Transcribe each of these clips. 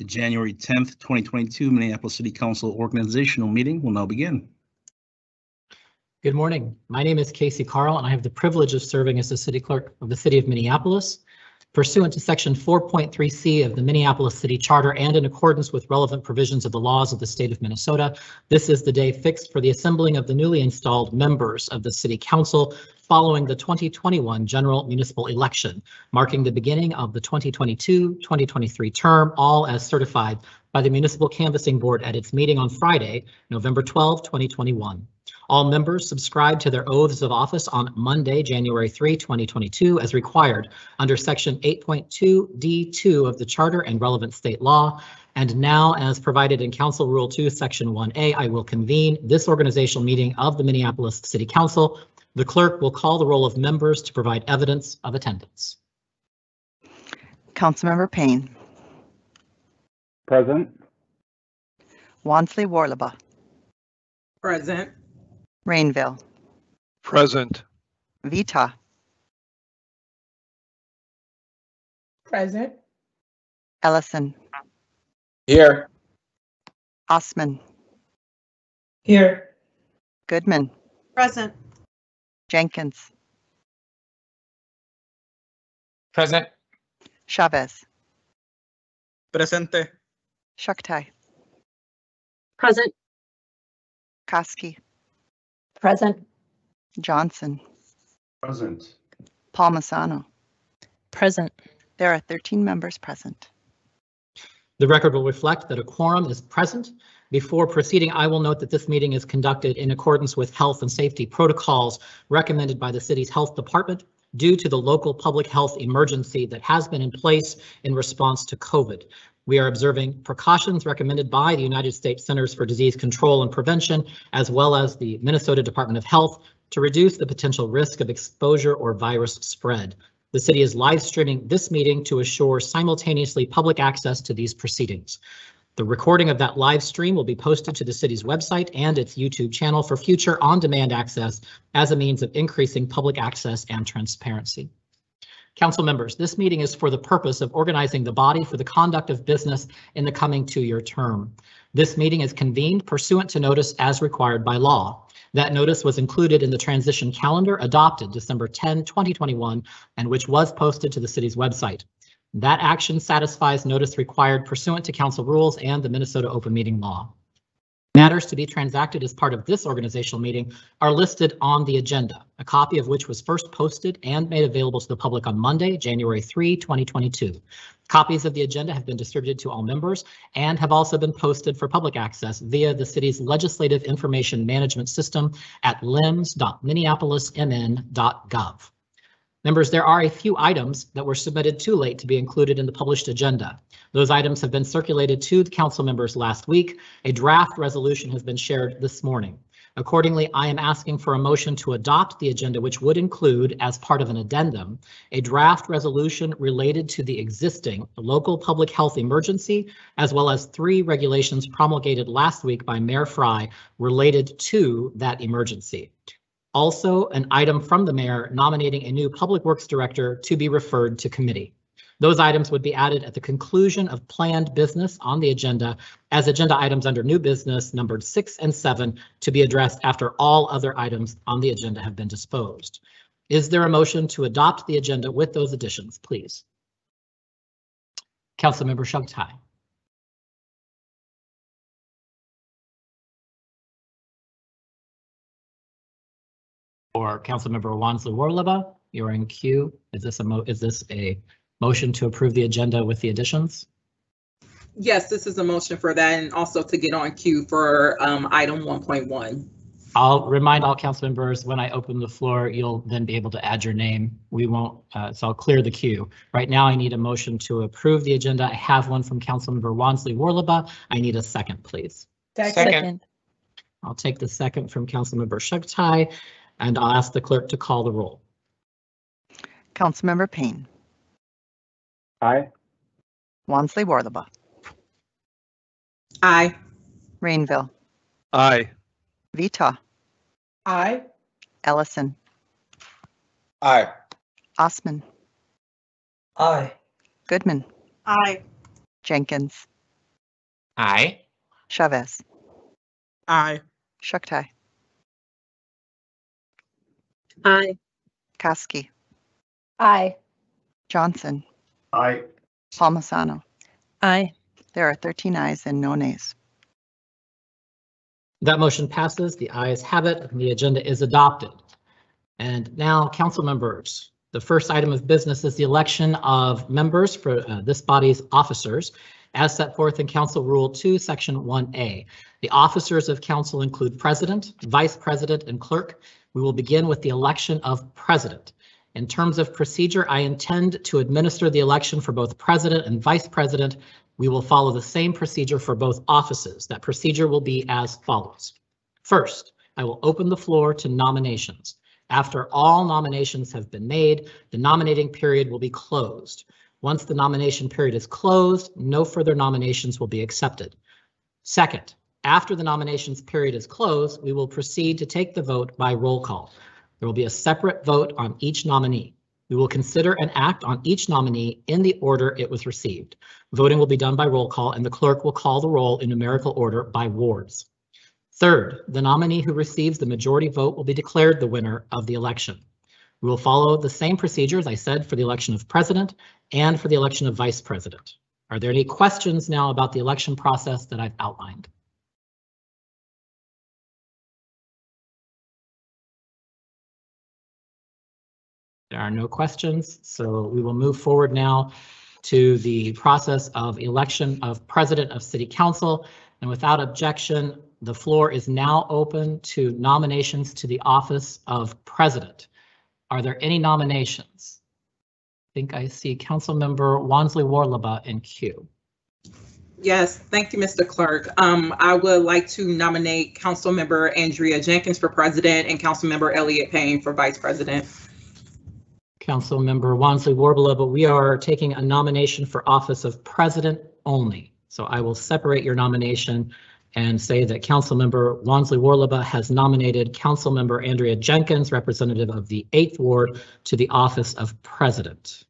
The January 10th, 2022 Minneapolis City Council organizational meeting will now begin. Good morning. My name is Casey Carl, and I have the privilege of serving as the city clerk of the city of Minneapolis. Pursuant to section 4.3C of the Minneapolis City Charter and in accordance with relevant provisions of the laws of the state of Minnesota, this is the day fixed for the assembling of the newly installed members of the city council following the 2021 general municipal election, marking the beginning of the 2022-2023 term, all as certified by the Municipal Canvassing Board at its meeting on Friday, November 12, 2021. All members subscribed to their oaths of office on Monday, January 3, 2022, as required under Section 8.2D2 of the Charter and relevant state law. And now, as provided in Council Rule 2, Section 1A, I will convene this organizational meeting of the Minneapolis City Council. The clerk will call the roll of members to provide evidence of attendance. Councilmember Payne, Present. Wonsley Worlobah, Present. Rainville, Present. Vetaw, Present. Ellison, Here. Osman, Here. Goodman, Present. Jenkins, Present. Chavez, Presente. Chughtai, Present. Koski, Present. Johnson, Present. Palmisano. Present. There are 13 members present. The record will reflect that a quorum is present. Before proceeding, I will note that this meeting is conducted in accordance with health and safety protocols recommended by the city's health department due to the local public health emergency that has been in place in response to COVID. We are observing precautions recommended by the United States Centers for Disease Control and Prevention, as well as the Minnesota Department of Health to reduce the potential risk of exposure or virus spread. The city is live streaming this meeting to assure simultaneously public access to these proceedings. The recording of that live stream will be posted to the city's website and its YouTube channel for future on-demand access as a means of increasing public access and transparency. Council members, this meeting is for the purpose of organizing the body for the conduct of business in the coming two-year term. This meeting is convened pursuant to notice as required by law. That notice was included in the transition calendar adopted December 10, 2021, and which was posted to the city's website. That action satisfies notice required pursuant to council rules and the Minnesota open meeting law. Matters to be transacted as part of this organizational meeting are listed on the agenda, a copy of which was first posted and made available to the public on Monday, January 3, 2022. Copies of the agenda have been distributed to all members and have also been posted for public access via the city's legislative information management system at lims.minneapolismn.gov. Members, there are a few items that were submitted too late to be included in the published agenda. Those items have been circulated to the council members last week. A draft resolution has been shared this morning. Accordingly, I am asking for a motion to adopt the agenda, which would include, as part of an addendum, a draft resolution related to the existing local public health emergency, as well as three regulations promulgated last week by Mayor Fry related to that emergency. Also, an item from the mayor nominating a new public works director to be referred to committee. Those items would be added at the conclusion of planned business on the agenda as agenda items under new business numbered six and seven to be addressed after all other items on the agenda have been disposed. Is there a motion to adopt the agenda with those additions, please? Councilmember Chughtai. Or Councilmember Wonsley Worlobah, you're in queue. Is this a mo, is this a motion to approve the agenda with the additions? Yes, this is a motion for that and also to get on queue for um, item 1.1. I'll remind all council members, when I open the floor, you'll then be able to add your name. We won't, uh, so I'll clear the queue. Right now, I need a motion to approve the agenda. I have one from Councilmember Wonsley Worlobah. I need a second, please. Second. I'll take the second from Councilmember Chughtai, and I'll ask the clerk to call the roll. Councilmember Payne, Aye. Wonsley Worlobah, Aye. Rainville, Aye. Vetaw, Aye. Ellison, Aye. Osman, Aye. Goodman, Aye. Jenkins, Aye. Chavez, Aye. Chughtai, Aye. Koski, Aye. Johnson, Aye. Palmisano. Aye. There are 13 ayes and no nays. That motion passes. The ayes have it, and the agenda is adopted. And now, council members, the first item of business is the election of members for uh, this body's officers as set forth in Council Rule 2, Section 1A. The officers of council include president, vice president, and clerk. We will begin with the election of president. In terms of procedure, I intend to administer the election for both president and vice president we will follow the same procedure for both offices. That procedure will be as follows. First, I will open the floor to nominations. After all nominations have been made, the nominating period will be closed. Once the nomination period is closed, no further nominations will be accepted. Second, after the nominations period is closed, we will proceed to take the vote by roll call. There will be a separate vote on each nominee. We will consider and act on each nominee in the order it was received. Voting will be done by roll call and the clerk will call the roll in numerical order by wards. Third, the nominee who receives the majority vote will be declared the winner of the election. We will follow the same procedure, as I said, for the election of president and for the election of vice president. Are there any questions now about the election process that I've outlined? There are no questions, so we will move forward now to the process of election of president of city council. And without objection, the floor is now open to nominations to the office of president. Are there any nominations? I think I see Councilmember Wonsley Worlobah in queue. Yes, thank you, Mr. Clerk. Um, I would like to nominate Councilmember Andrea Jenkins for president and Councilmember Elliott Payne for vice president. Councilmember Wonsley Worlobah, but we are taking a nomination for office of president only. So I will separate your nomination and say that Councilmember Wonsley Worlobah has nominated Councilmember Andrea Jenkins, representative of the 8th Ward, to the office of president.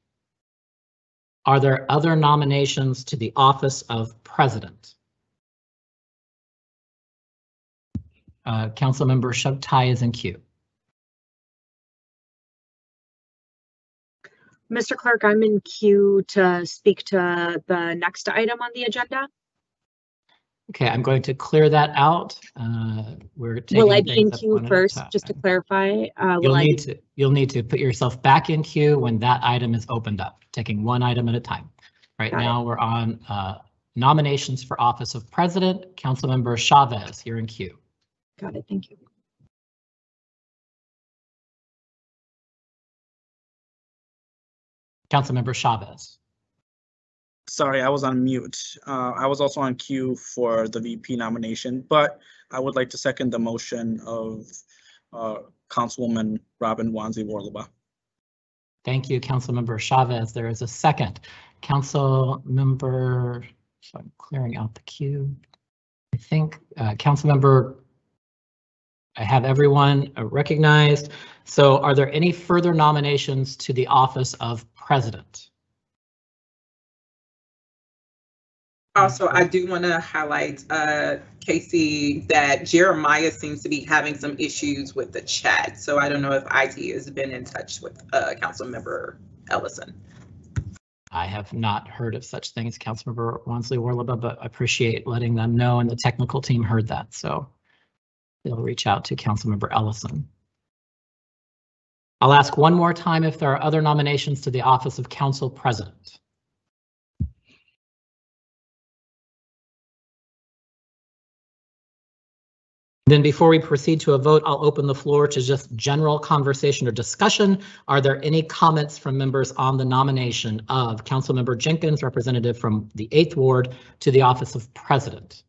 Are there other nominations to the office of president? Uh, Councilmember Chughtai is in queue. Mr. Clerk, I'm in queue to speak to the next item on the agenda. Okay, I'm going to clear that out. Uh, We're taking Will I be in queue one at a first, just to clarify? Uh, You'll need to, you'll need to put yourself back in queue when that item is opened up, taking one item at a time. Right Got it. now, we're on uh, nominations for office of president. Councilmember Chavez, you're in queue. got it, thank you. Councilmember Chavez. Sorry, I was on mute. Uh, I was also on queue for the VP nomination, but I would like to second the motion of uh, Councilwoman Robin Wonsley Worlobah. Thank you, Councilmember Chavez. There is a second. Councilmember, so I'm clearing out the queue. I think uh, Councilmember, I have everyone uh, recognized. So are there any further nominations to the office of president? Also, I do want to highlight, uh, Casey, that Jeremiah seems to be having some issues with the chat. So I don't know if IT has been in touch with, uh, Councilmember Ellison. I have not heard of such things, Councilmember Wonsley Worlobah, but I appreciate letting them know and the technical team heard that, so they'll reach out to Councilmember Ellison. I'll ask one more time if there are other nominations to the office of council president. Then before we proceed to a vote, I'll open the floor to just general conversation or discussion. Are there any comments from members on the nomination of Councilmember Jenkins, representative from the 8th Ward, to the office of president?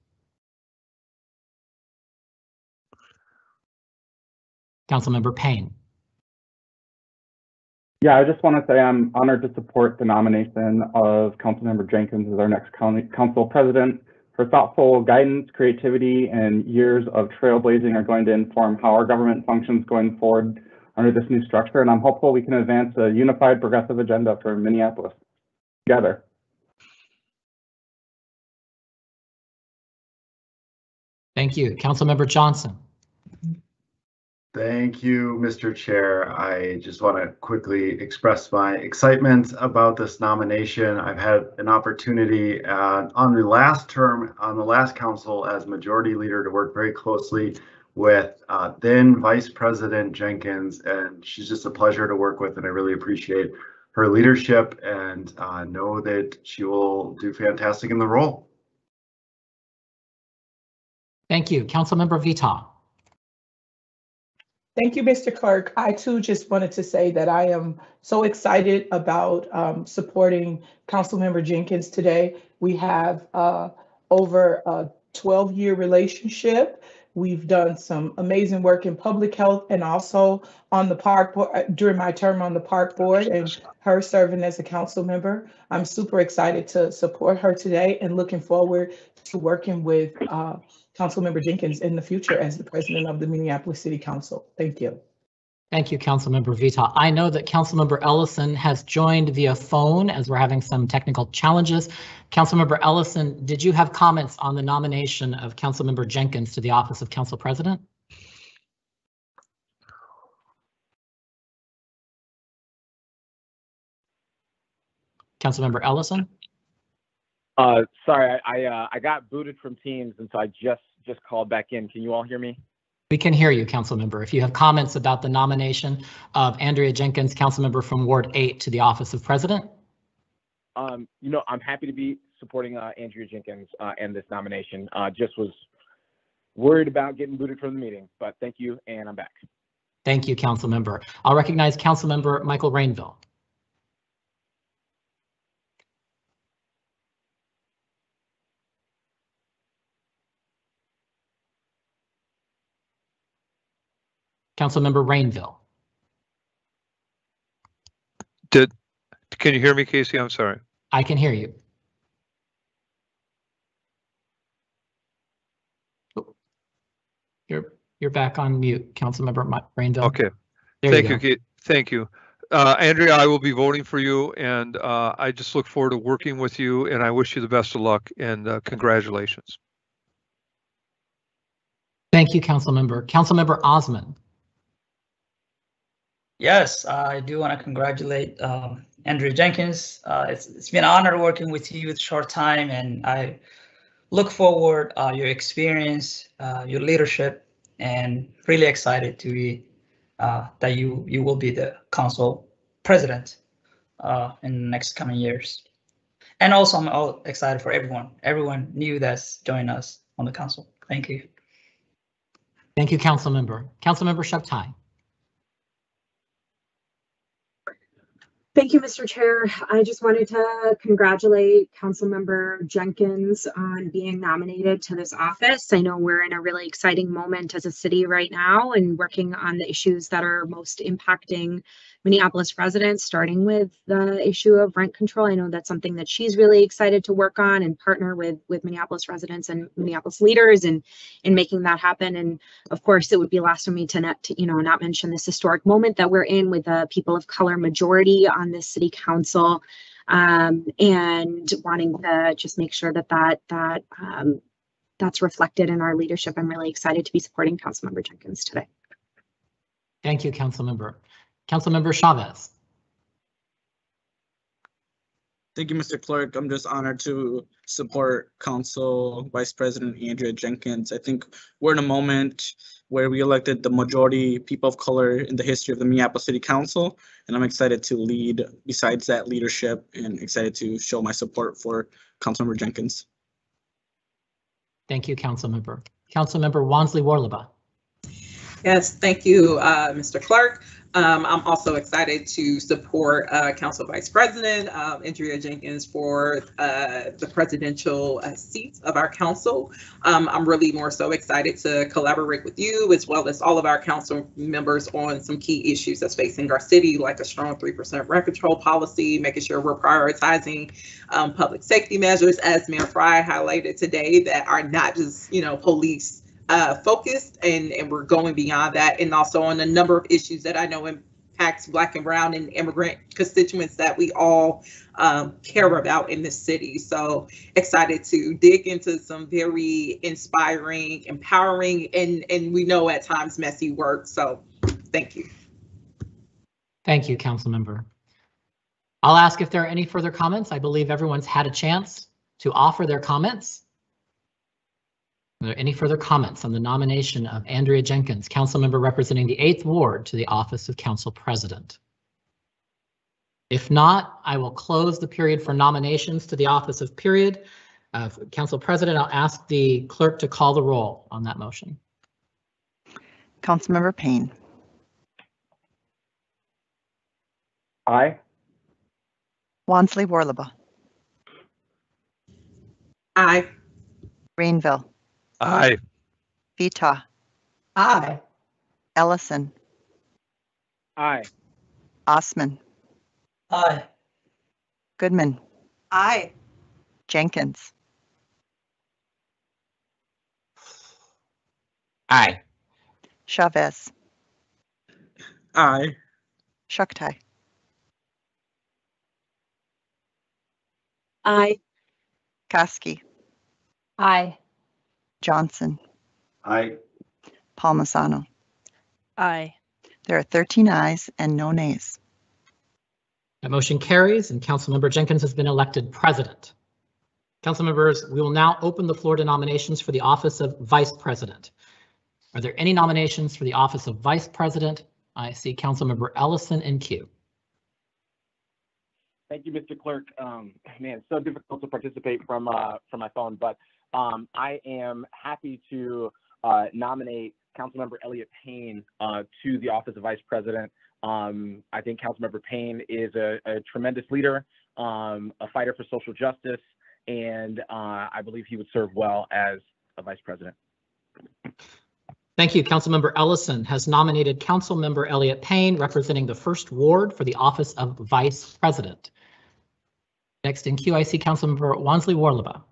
Councilmember Payne. Yeah, I just want to say I'm honored to support the nomination of Councilmember Jenkins as our next county council president. Her thoughtful guidance, creativity, and years of trailblazing are going to inform how our government functions going forward under this new structure. And I'm hopeful we can advance a unified progressive agenda for Minneapolis together. Thank you. Councilmember Johnson. Thank you, Mr. Chair. I just want to quickly express my excitement about this nomination. I've had an opportunity uh, on the last term, on the last council as majority leader to work very closely with uh, then Vice President Jenkins, and she's just a pleasure to work with, and I really appreciate her leadership and uh, know that she will do fantastic in the role. Thank you. Councilmember Vetaw. Thank you, Mr. Clerk. I too just wanted to say that I am so excited about um, supporting Councilmember Jenkins today. We have uh, over a 12-year relationship. We've done some amazing work in public health and also on the park bo- uh, during my term on the park board and her serving as a council member. I'm super excited to support her today and looking forward to working with uh, Councilmember Jenkins in the future as the president of the Minneapolis City Council. Thank you. Thank you, Councilmember Vetaw. I know that Councilmember Ellison has joined via phone as we're having some technical challenges. Councilmember Ellison, did you have comments on the nomination of Councilmember Jenkins to the office of Council President? Councilmember Ellison? Uh, sorry, I I, uh, I got booted from Teams, and so I just just called back in. Can you all hear me? We can hear you, Council Member. If you have comments about the nomination of Andrea Jenkins, Council Member from Ward 8 to the office of President? Um, you know, I'm happy to be supporting uh, Andrea Jenkins uh, and this nomination. Uh, just was worried about getting booted from the meeting, but thank you, and I'm back. Thank you, Council Member. I'll recognize Council Member Michael Rainville. Councilmember Rainville. Did, can you hear me, Casey? I'm sorry. I can hear you. You're, you're back on mute, Councilmember Rainville. Okay, There thank you. Kate. Thank you. Uh, Andrea, I will be voting for you and, uh, I just look forward to working with you and I wish you the best of luck and, uh, congratulations. Thank you, Councilmember. Councilmember Osman. Yes, I do want to congratulate um, Andrew Jenkins. Uh, it's, it's been an honor working with you with short time, and I look forward uh, your experience, uh, your leadership, and really excited to be uh, that you you will be the council president uh, in the next coming years. And also, I'm all excited for everyone, everyone new that's joined us on the council. Thank you. Thank you, council member. Council member Chughtai. Thank you, Mr. Chair. I just wanted to congratulate Councilmember Jenkins on being nominated to this office. I know we're in a really exciting moment as a city right now and working on the issues that are most impacting Minneapolis residents, starting with the issue of rent control. I know that's something that she's really excited to work on and partner with with Minneapolis residents and Minneapolis leaders and in making that happen. And of course, it would be last of me to not to, you know not mention this historic moment that we're in with the people of color majority this city council um, and wanting to just make sure that that that um, that's reflected in our leadership. I'm really excited to be supporting Councilmember Jenkins today. Thank you, Councilmember. Councilmember Chavez. Thank you, Mr. Clerk. I'm just honored to support Council Vice President Andrea Jenkins. I think we're in a moment where we elected the majority people of color in the history of the Minneapolis City Council, and I'm excited to lead besides that leadership and excited to show my support for Councilmember Jenkins. Thank you, Councilmember. Councilmember Wonsley Worlobah. Yes, thank you, uh, Mr. Clark. Um, I'm also excited to support uh, Council Vice President um, Andrea Jenkins for uh, the presidential uh, seat of our council. Um, I'm really more so excited to collaborate with you as well as all of our council members on some key issues that's facing our city, like a strong 3% rent control policy, making sure we're prioritizing um, public safety measures, as Mayor Fry highlighted today, that are not just, you know, police uh, focused and, and we're going beyond that and also on a number of issues that I know impacts Black and Brown and immigrant constituents that we all um, care about in this city. So excited to dig into some very inspiring, empowering, and and we know at times messy work. So thank you. Thank you, council member. I'll ask if there are any further comments. I believe everyone's had a chance to offer their comments. Are there any further comments on the nomination of Andrea Jenkins, council member representing the 8th Ward to the office of council president? If not, I will close the period for nominations to the office of period. Uh, Council President, I'll ask the clerk to call the roll on that motion. Councilmember Payne, Aye. Wonsley Worlobah, Aye. Rainville, Aye. Vetaw, Aye. Ellison, Aye. Osman, Aye. Goodman, Aye. Jenkins, Aye. Chavez, Aye. Chughtai, Aye. Koski, Aye. Johnson, Aye. Palmisano. Aye. There are 13 ayes and no nays. That motion carries and Councilmember Jenkins has been elected president. Council members, we will now open the floor to nominations for the office of vice president. Are there any nominations for the office of vice president? I see Councilmember Ellison in queue. Thank you, Mr. Clerk. Um, man, it's so difficult to participate from uh, from my phone, but um, I am happy to uh, nominate Councilmember Elliott Payne uh, to the office of Vice President. Um, I think Councilmember Payne is a, a tremendous leader, um, a fighter for social justice, and uh, I believe he would serve well as a Vice President. Thank you. Councilmember Ellison has nominated Councilmember Elliott Payne representing the first ward for the office of vice president. Next in queue, I see Councilmember Wonsley Worlobah.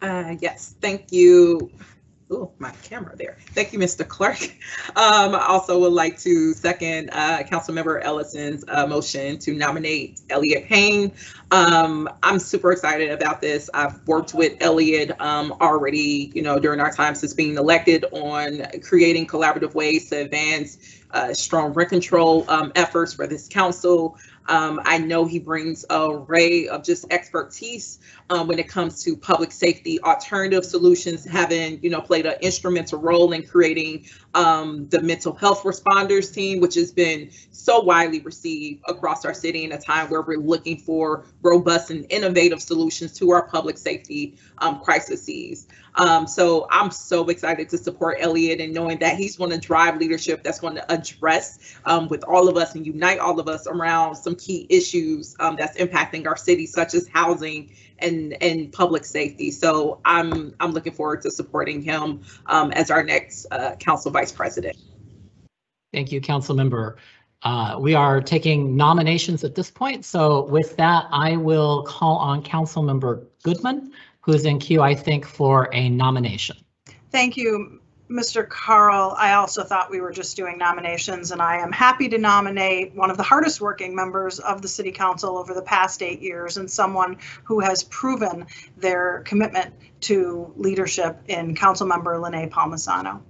Uh, yes, thank you. Oh, my camera there. Thank you, Mr. Clerk. Um, I also would like to second uh, Councilmember Ellison's uh, motion to nominate Elliott Payne. Um, I'm super excited about this. I've worked with Elliott um, already, you know, during our time since being elected on creating collaborative ways to advance uh, strong rent control um, efforts for this council. Um, I know he brings a array of just expertise um, when it comes to public safety alternative solutions, having you know played an instrumental role in creating um, the mental health responders team, which has been so widely received across our city in a time where we're looking for robust and innovative solutions to our public safety um, crises. Um, so I'm so excited to support Elliott and knowing that he's going to drive leadership that's going to address um, with all of us and unite all of us around some key issues um, that's impacting our city, such as housing and and public safety. So I'm I'm looking forward to supporting him um, as our next uh, council vice president. Thank you, Councilmember. Uh, we are taking nominations at this point. So with that, I will call on Councilmember Goodman, who's in queue, I think, for a nomination. Thank you, Mr. Carl. I also thought we were just doing nominations, and I am happy to nominate one of the hardest working members of the city council over the past eight years and someone who has proven their commitment to leadership in Councilmember Linea Palmisano.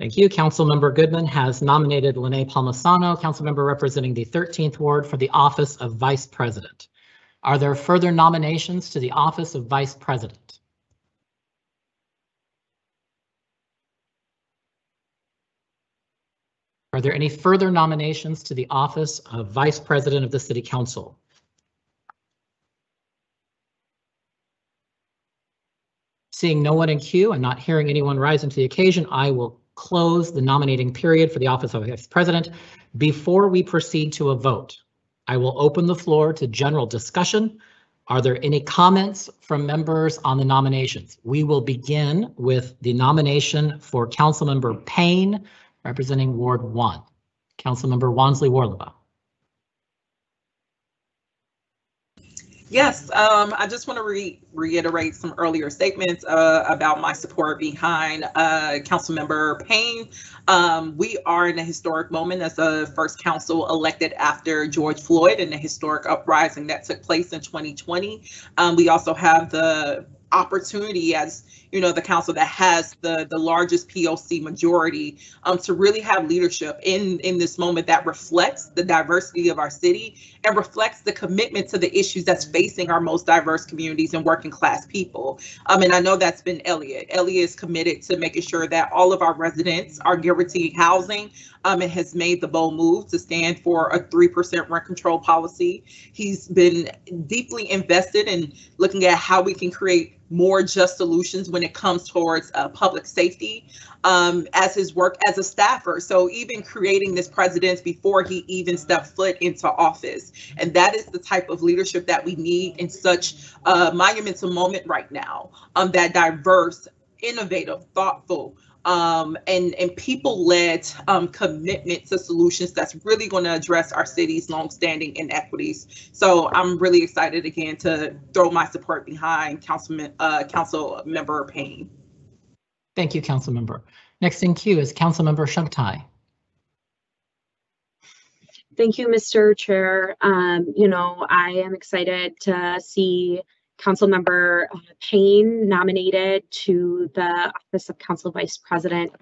Thank you. Councilmember Goodman has nominated Linea Palmisano, councilmember representing the 13th Ward for the office of Vice President. Are there further nominations to the office of Vice President? Are there any further nominations to the office of Vice President of the City Council? Seeing no one in queue and not hearing anyone rise into the occasion, I will close the nominating period for the office of Vice President. Before we proceed to a vote, I will open the floor to general discussion. Are there any comments from members on the nominations? We will begin with the nomination for Councilmember Payne, representing Ward 1. Councilmember Wonsley Worlobah. Yes, um, I just want to re- reiterate some earlier statements uh, about my support behind uh, Councilmember Payne. Um, we are in a historic moment as the first council elected after George Floyd and the historic uprising that took place in 2020. Um, we also have the opportunity as you know the council that has the the largest POC majority um, to really have leadership in in this moment that reflects the diversity of our city and reflects the commitment to the issues that's facing our most diverse communities and working class people. Um, and I know that's been Elliott. Elliott is committed to making sure that all of our residents are guaranteed housing um, and has made the bold move to stand for a 3% rent control policy. He's been deeply invested in looking at how we can create more just solutions when it comes towards uh, public safety um, as his work as a staffer. So even creating this precedence before he even stepped foot into office. And that is the type of leadership that we need in such a monumental moment right now. Um, that diverse, innovative, thoughtful, um, and, and people-led um, commitment to solutions that's really going to address our city's longstanding inequities. So I'm really excited again to throw my support behind Councilman uh, Council Member Payne. Thank you, Council Member. Next in queue is Council Member Chughtai. Thank you, Mr. Chair. Um, you know, I am excited to see Councilmember uh, Payne nominated to the office of Council Vice President.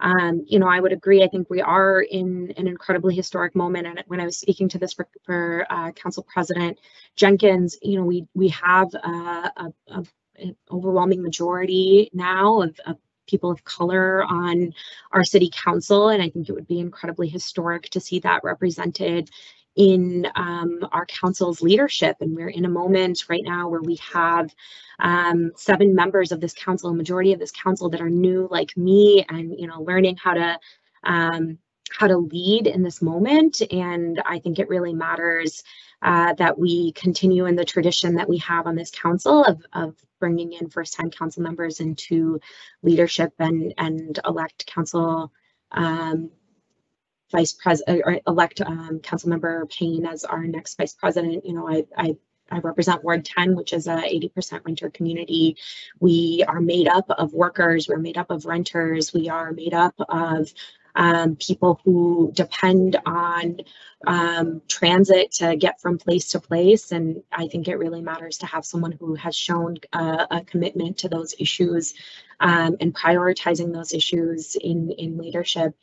Um, you know, I would agree. I think we are in an incredibly historic moment. And when I was speaking to this for, for uh, Council President Jenkins, you know, we we have uh, a, a, an overwhelming majority now of, of people of color on our city council. And I think it would be incredibly historic to see that represented in um, our council's leadership. And we're in a moment right now where we have um, seven members of this council, a majority of this council that are new like me and, you know, learning how to um, how to lead in this moment. And I think it really matters uh, that we continue in the tradition that we have on this council of, of bringing in first-time council members into leadership and, and elect council um, vice president or elect um, council member Payne as our next vice president. You know, I, I I represent Ward 10, which is a 80% renter community. We are made up of workers, we're made up of renters, we are made up of um, people who depend on um, transit to get from place to place. And I think it really matters to have someone who has shown uh, a commitment to those issues um, and prioritizing those issues in, in leadership.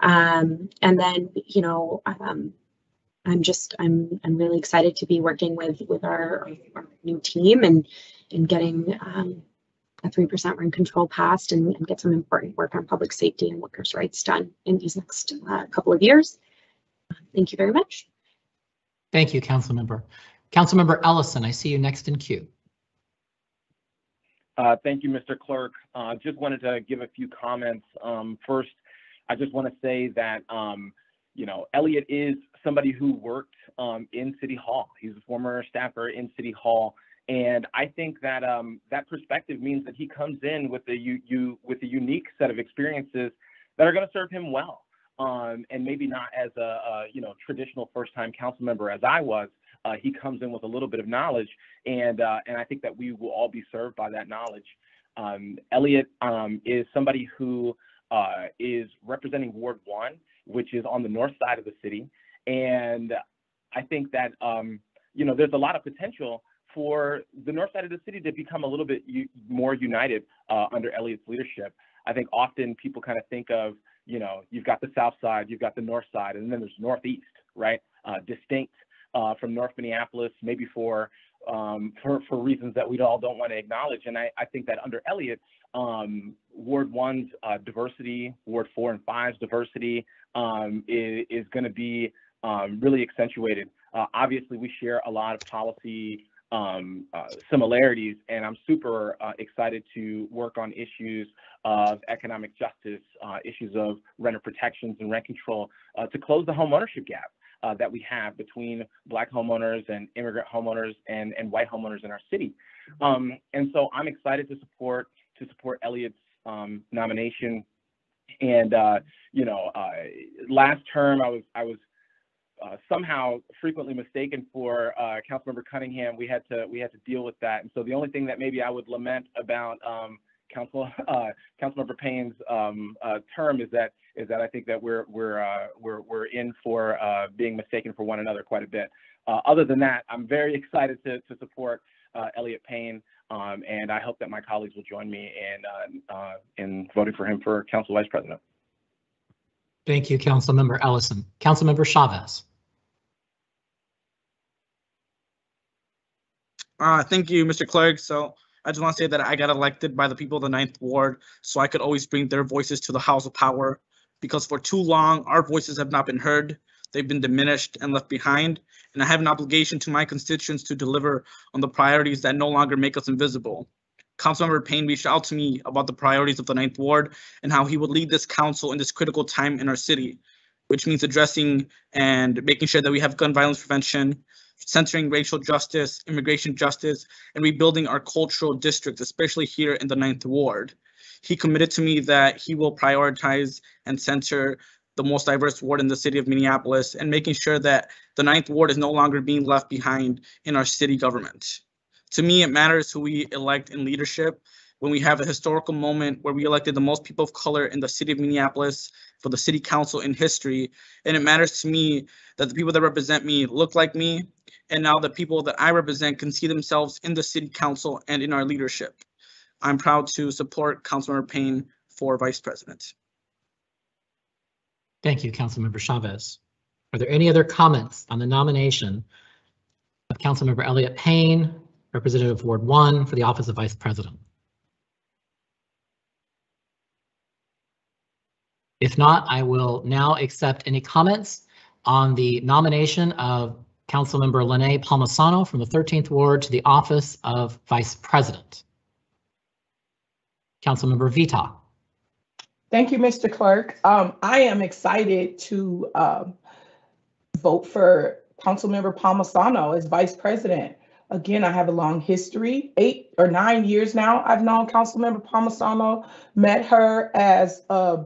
Um, and then, you know, um, I'm just I'm I'm really excited to be working with with our, our new team and and getting um, a three percent rent control passed and, and, get some important work on public safety and workers' rights done in these next uh, couple of years. Thank you very much. Thank you, Council Member. Council Member Ellison, I see you next in queue. Uh, thank you, Mr. Clerk. Uh, just wanted to give a few comments. Um, first, I just want to say that um, you know Elliott is somebody who worked um, in City Hall. He's a former staffer in City Hall, and I think that um, that perspective means that he comes in with a with a unique set of experiences that are going to serve him well, um, and maybe not as a, a you know traditional first-time council member as I was. Uh, he comes in with a little bit of knowledge, and uh, and I think that we will all be served by that knowledge. Um, Elliott um, is somebody who uh, is representing Ward One, which is on the north side of the city, and I think that um, you know there's a lot of potential for the north side of the city to become a little bit more united uh, under Elliott's leadership. I think often people kind of think of, you know, you've got the south side, you've got the north side, and then there's northeast, right? Uh, distinct uh, from North Minneapolis, maybe for, um, for for reasons that we all don't want to acknowledge. And I, I think that under Elliott, um, Ward One's uh, diversity, Ward Four and Five's diversity um, is, is going to be um, really accentuated. Uh, obviously, we share a lot of policy um, uh, similarities, and I'm super uh, excited to work on issues of economic justice, uh, issues of renter protections and rent control uh, to close the home ownership gap. Uh, that we have between black homeowners and immigrant homeowners and, and white homeowners in our city. Um, and so I'm excited to support to support Elliott's um, nomination. And uh, you know, last term I was I was uh, somehow frequently mistaken for uh, Councilmember Cunningham. We had to we had to deal with that. And so the only thing that maybe I would lament about um, Council uh, Councilmember Payne's um, uh, term is that is that I think that we're we're uh, we're we're in for uh, being mistaken for one another quite a bit. Uh, other than that, I'm very excited to to support uh, Elliott Payne, um, and I hope that my colleagues will join me in uh, uh, in voting for him for Council Vice President. Thank you, Council Councilmember Ellison. Councilmember Chavez. Uh, thank you, Mr. Clerk. So I just want to say that I got elected by the people of the Ninth Ward, so I could always bring their voices to the House of Power. Because for too long, our voices have not been heard. They've been diminished and left behind. And I have an obligation to my constituents to deliver on the priorities that no longer make us invisible. Councilmember Payne reached out to me about the priorities of the Ninth Ward and how he would lead this council in this critical time in our city, which means addressing and making sure that we have gun violence prevention, centering racial justice, immigration justice, and rebuilding our cultural districts, especially here in the Ninth Ward. He committed to me that he will prioritize and center the most diverse ward in the city of Minneapolis and making sure that the Ninth Ward is no longer being left behind in our city government. To me, it matters who we elect in leadership when we have a historical moment where we elected the most people of color in the city of Minneapolis for the city council in history. And it matters to me that the people that represent me look like me. And now the people that I represent can see themselves in the city council and in our leadership. I'm proud to support Councilmember Payne for vice president. Thank you, Councilmember Chavez. Are there any other comments on the nomination of Councilmember Elliott Payne, Representative of Ward 1 for the office of Vice President? If not, I will now accept any comments on the nomination of Councilmember Linea Palmisano from the 13th Ward to the office of Vice President. Councilmember Vetaw. Thank you, Mr. Clerk. Um, I am excited to um, vote for Councilmember Palmisano as Vice President. Again, I have a long history, eight or nine years now. I've known Councilmember Palmisano, met her as a,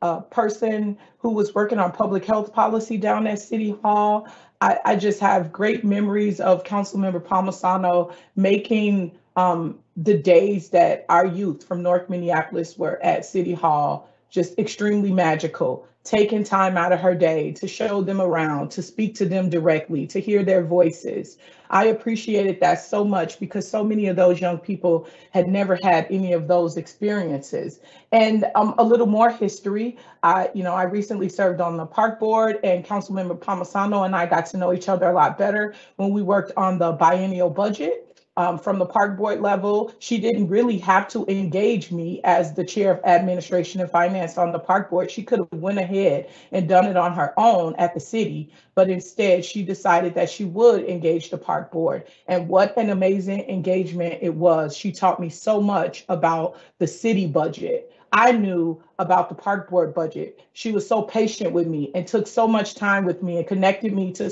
a person who was working on public health policy down at City Hall. I, I just have great memories of Councilmember Palmisano making um, the days that our youth from North Minneapolis were at City Hall just extremely magical, taking time out of her day to show them around, to speak to them directly, to hear their voices. I appreciated that so much because so many of those young people had never had any of those experiences. And um, a little more history, I, you know, I recently served on the park board and Councilmember Palmisano and I got to know each other a lot better when we worked on the biennial budget um, from the park board level. She didn't really have to engage me as the chair of administration and finance on the park board. She could have went ahead and done it on her own at the city, but instead she decided that she would engage the park board. And what an amazing engagement it was. She taught me so much about the city budget. I knew about the park board budget. She was so patient with me and took so much time with me and connected me to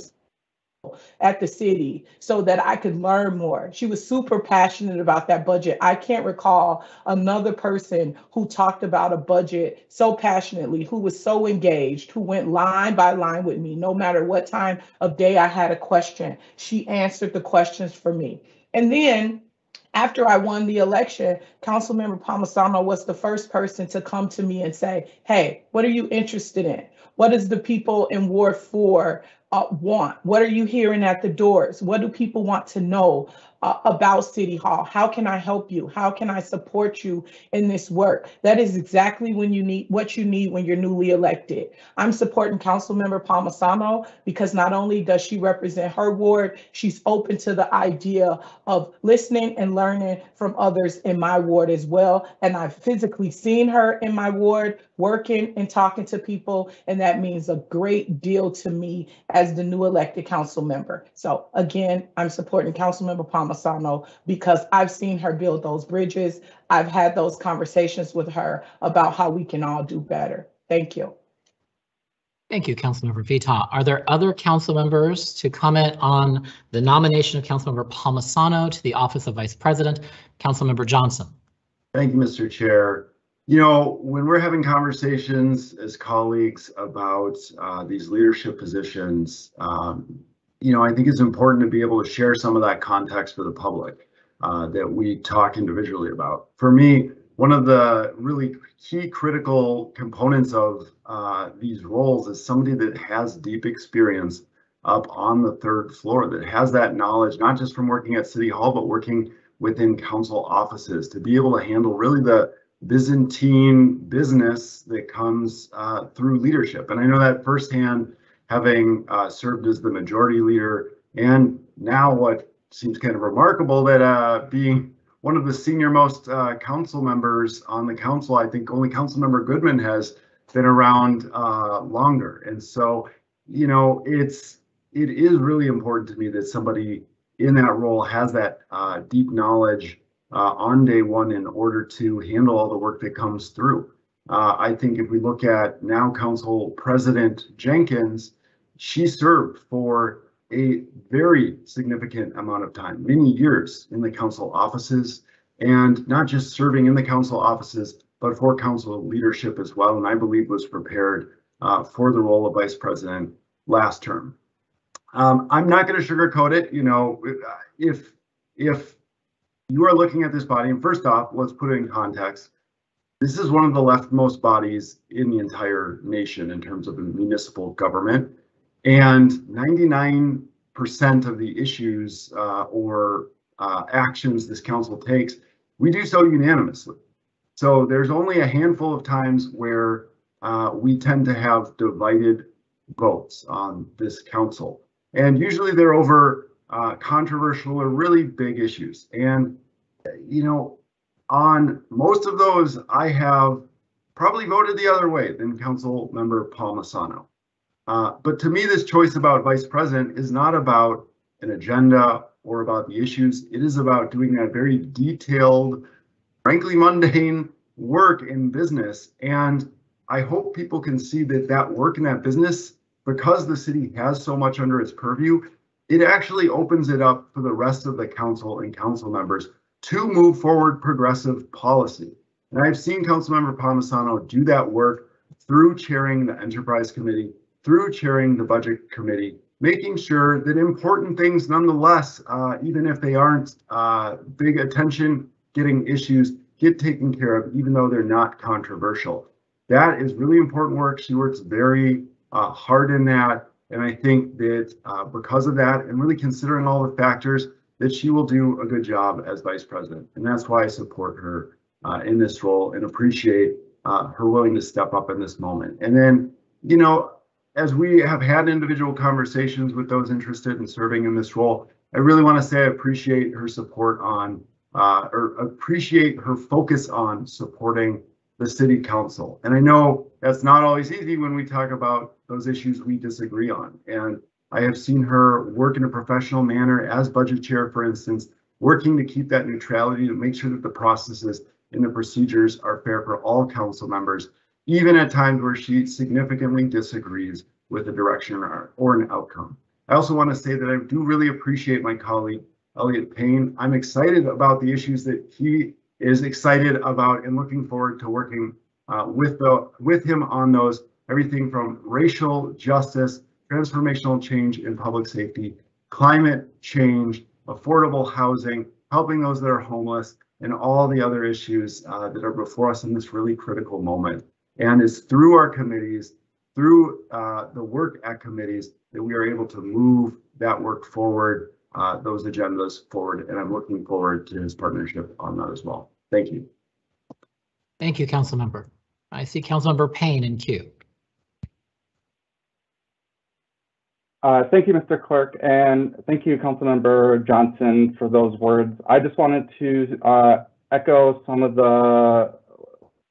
at the city so that I could learn more. She was super passionate about that budget. I can't recall another person who talked about a budget so passionately, who was so engaged, who went line by line with me, no matter what time of day I had a question. She answered the questions for me. And then after I won the election, Councilmember Palmisano was the first person to come to me and say, Hey, what are you interested in? What is the people in Ward 4 uh, want? What are you hearing at the doors? What do people want to know uh, about City Hall? How can I help you? How can I support you in this work? That is exactly when you need what you need when you're newly elected. I'm supporting Councilmember Palmisano because not only does she represent her ward, she's open to the idea of listening and learning from others in my ward as well. And I've physically seen her in my ward working and talking to people, and that means a great deal to me as the new elected council member. So again, I'm supporting Councilmember Palmisano because I've seen her build those bridges. I've had those conversations with her about how we can all do better. Thank you. Thank you, Councilmember Vetaw. Are there other council members to comment on the nomination of Councilmember Palmisano to the office of Vice President? Councilmember Johnson. Thank you, Mr. Chair. You know, when we're having conversations as colleagues about uh, these leadership positions, um, you know, I think it's important to be able to share some of that context for the public uh, that we talk individually about. For me, one of the really key critical components of uh, these roles is somebody that has deep experience up on the third floor, that has that knowledge, not just from working at City Hall, but working within council offices to be able to handle really the Byzantine business that comes uh, through leadership. And I know that firsthand, having uh, served as the majority leader, and now what seems kind of remarkable that uh, being one of the senior most uh, council members on the council, I think only council member Goodman has been around uh, longer. And so, you know, it's it is really important to me that somebody in that role has that uh, deep knowledge uh, on day one in order to handle all the work that comes through. Uh, I think if we look at now Council President Jenkins, she served for a very significant amount of time, many years in the council offices, and not just serving in the council offices, but for council leadership as well. And I believe was prepared uh, for the role of vice president last term. Um, I'm not going to sugarcoat it. You know, if if you are looking at this body, and first off, let's put it in context. This is one of the leftmost bodies in the entire nation in terms of a municipal government. And 99% of the issues uh, or uh, actions this council takes, we do so unanimously. So there's only a handful of times where uh, we tend to have divided votes on this council. And usually they're over uh, controversial or really big issues. And, you know, on most of those, I have probably voted the other way than Council Member Palmisano. Uh, but to me, this choice about vice president is not about an agenda or about the issues. It is about doing that very detailed, frankly mundane work in business. And I hope people can see that that work in that business, because the city has so much under its purview, it actually opens it up for the rest of the council and council members to move forward progressive policy. And I've seen Councilmember Palmisano do that work through chairing the enterprise committee, through chairing the budget committee, making sure that important things nonetheless, uh, even if they aren't uh, big attention getting issues, get taken care of, even though they're not controversial. That is really important work. She works very uh, hard in that. And I think that uh, because of that, and really considering all the factors, that she will do a good job as vice president. And that's why I support her uh, in this role and appreciate uh, her willing to step up in this moment. And then, you know, as we have had individual conversations with those interested in serving in this role, I really want to say I appreciate her support on, uh, or appreciate her focus on supporting the city council. And I know that's not always easy when we talk about those issues we disagree on. And I have seen her work in a professional manner as budget chair, for instance, working to keep that neutrality to make sure that the processes and the procedures are fair for all council members, even at times where she significantly disagrees with the direction or, or an outcome. I also want to say that I do really appreciate my colleague, Elliott Payne. I'm excited about the issues that he is excited about and looking forward to working uh, with the with him on those everything from racial justice, transformational change in public safety, climate change, affordable housing, helping those that are homeless, and all the other issues uh, that are before us in this really critical moment. And it's through our committees, through uh, the work at committees, that we are able to move that work forward, uh, those agendas forward. And I'm looking forward to his partnership on that as well. Thank you. Thank you, council member. I see council member Payne in queue. Uh, thank you, Mr. Clerk, and thank you, Councilmember Johnson, for those words. I just wanted to uh, echo some of the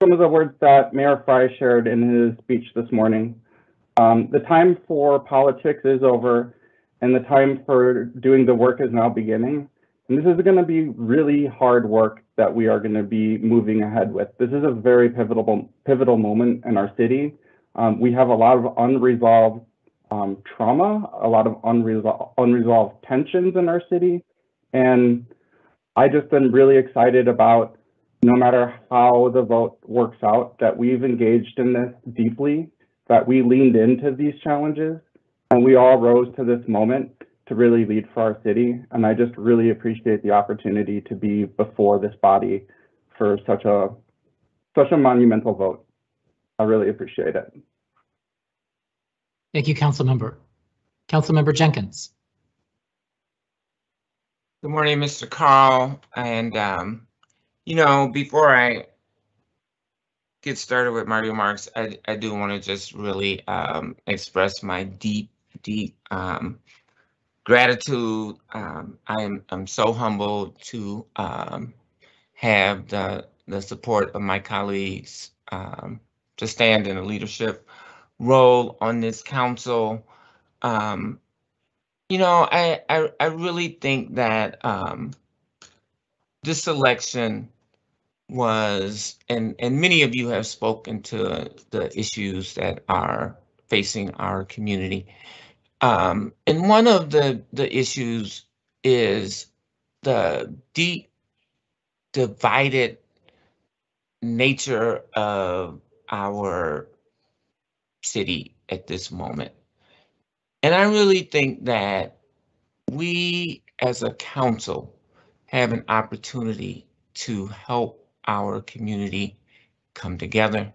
some of the words that Mayor Frey shared in his speech this morning. Um, the time for politics is over, and the time for doing the work is now beginning. And this is going to be really hard work that we are going to be moving ahead with. This is a very pivotal pivotal moment in our city. Um, we have a lot of unresolved um, trauma, a lot of unresolved, unresolved tensions in our city. And I just am really excited about no matter how the vote works out, that we've engaged in this deeply, that we leaned into these challenges, and we all rose to this moment to really lead for our city. And I just really appreciate the opportunity to be before this body for such a such a monumental vote. I really appreciate it. Thank you, Councilmember. Councilmember Jenkins. Good morning, Mr. Carl. And, um, you know, before I get started with my remarks, I, I do want to just really um, express my deep, deep um, gratitude. Um, I'm, I'm so humbled to um, have the, the support of my colleagues um, to stand in a leadership role on this council. Um, you know, I, I, I really think that um, this election was, and, and many of you have spoken to the issues that are facing our community. Um, and one of the, the issues is the deep divided nature of our city at this moment. And I really think that we as a council have an opportunity to help our community come together,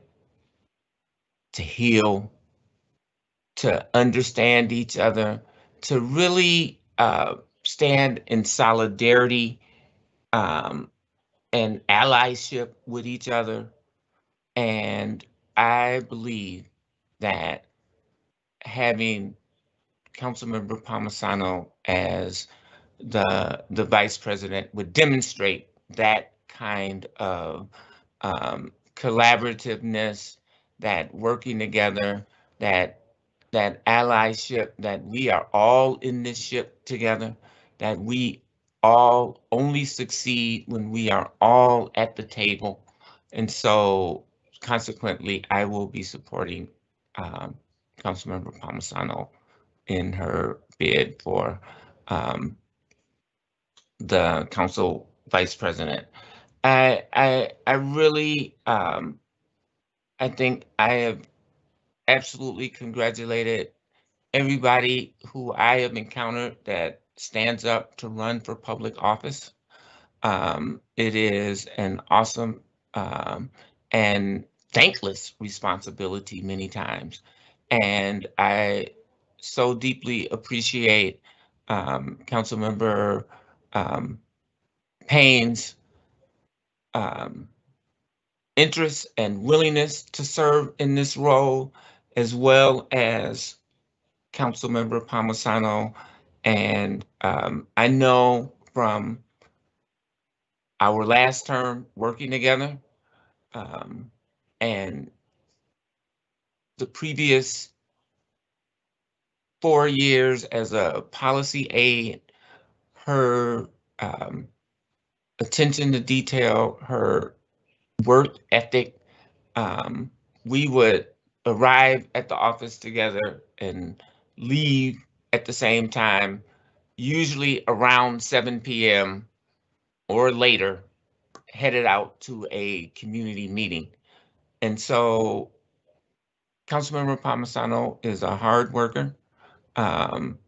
to heal, to understand each other, to really uh, stand in solidarity um, and allyship with each other. And I believe that having Councilmember Palmisano as the the vice president would demonstrate that kind of um, collaborativeness, that working together, that that allyship, that we are all in this ship together, that we all only succeed when we are all at the table. And so consequently, I will be supporting um, Councilmember Palmisano in her bid for um, the council vice president. I I I really um, I think I have absolutely congratulated everybody who I have encountered that stands up to run for public office. Um, it is an awesome um, and thankless responsibility many times. And I so deeply appreciate um, Councilmember um, Payne's um, interest and willingness to serve in this role, as well as Councilmember Palmisano. And um, I know from our last term working together um, and the previous four years as a policy aide, her um, attention to detail, her work ethic, um, we would arrive at the office together and leave at the same time, usually around 7 p.m. or later, headed out to a community meeting. And so Councilmember Palmisano is a hard worker um,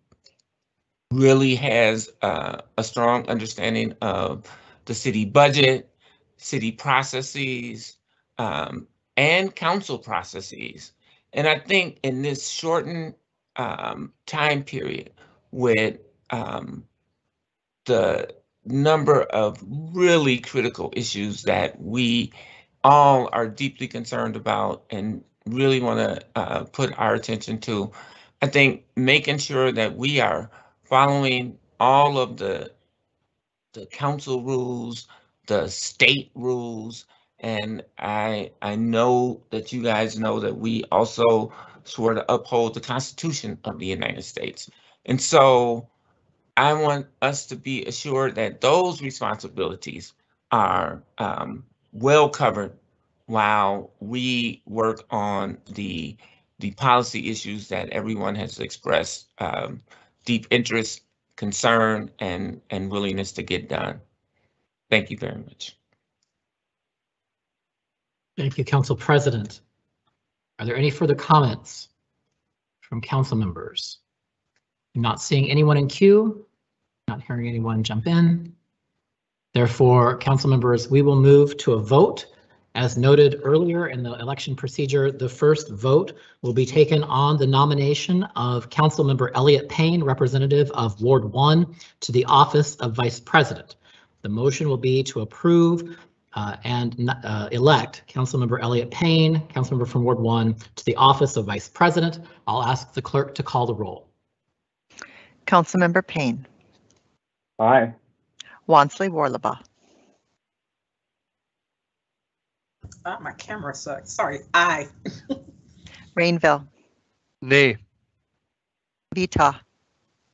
really has uh, a strong understanding of the city budget, city processes, um, and council processes. And I think in this shortened um, time period with um, the number of really critical issues that we all are deeply concerned about and really want to uh, put our attention to, I think making sure that we are following all of the the council rules, the state rules, and I I know that you guys know that we also swore to uphold the Constitution of the United States. And so I want us to be assured that those responsibilities are um, well covered while we work on the the policy issues that everyone has expressed um, deep interest, concern, and, and willingness to get done. Thank you very much. Thank you, Council President. Are there any further comments from council members? I'm Not seeing anyone in queue, not hearing anyone jump in. Therefore, council members, we will move to a vote. As noted earlier in the election procedure, the first vote will be taken on the nomination of Councilmember Elliott Payne, representative of Ward 1, to the office of Vice President. The motion will be to approve uh, and uh, elect Councilmember Elliott Payne, Councilmember from Ward 1, to the office of Vice President. I'll ask the clerk to call the roll. Councilmember Payne, Aye. Wonsley Worlobah, Oh, my camera sucks. Sorry. Aye. Rainville, Nay. Vetaw,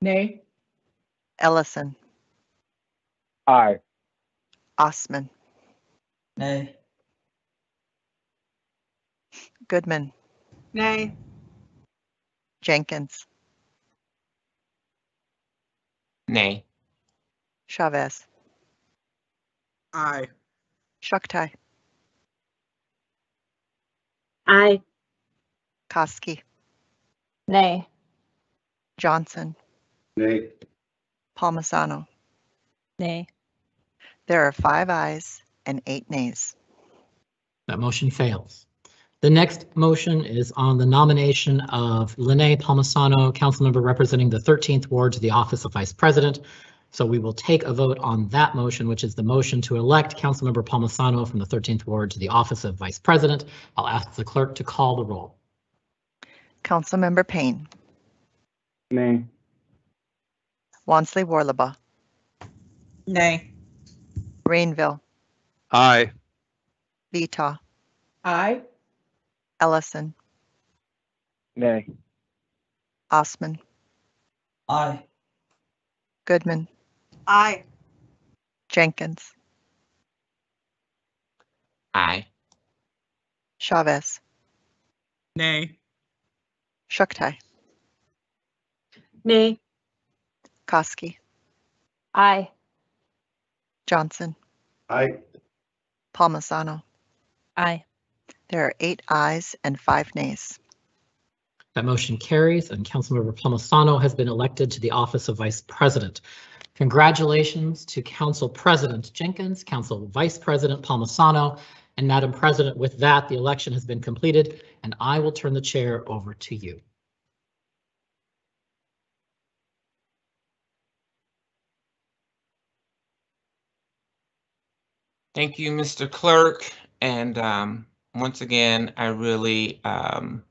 Nay. Ellison, Aye. Osman, Nay. Goodman, Nay. Jenkins, Nay. Chavez, Aye. Chughtai, Aye. Koski, Nay. Johnson, Nay. Palmisano. Nay. There are five ayes and eight nays. That motion fails. The next motion is on the nomination of Linea Palmisano, Councilmember representing the 13th Ward to the office of Vice President. So we will take a vote on that motion, which is the motion to elect Councilmember Palmisano from the 13th Ward to the office of Vice President. I'll ask the clerk to call the roll. Councilmember Payne, Nay. Wonsley Worlobah, Nay. Rainville, Aye. Vetaw, Aye. Ellison, Nay. Osman, Aye. Goodman, Aye. Jenkins, Aye. Chavez, Nay. Chughtai, Nay. Koski, Aye. Johnson, Aye. Palmisano. Aye. There are eight ayes and five nays. That motion carries and Councilmember Palmisano has been elected to the office of Vice President. Congratulations to Council President Jenkins, Council Vice President Palmisano, and Madam President, with that, the election has been completed and I will turn the chair over to you. Thank you, Mr. Clerk. And um, once again, I really um,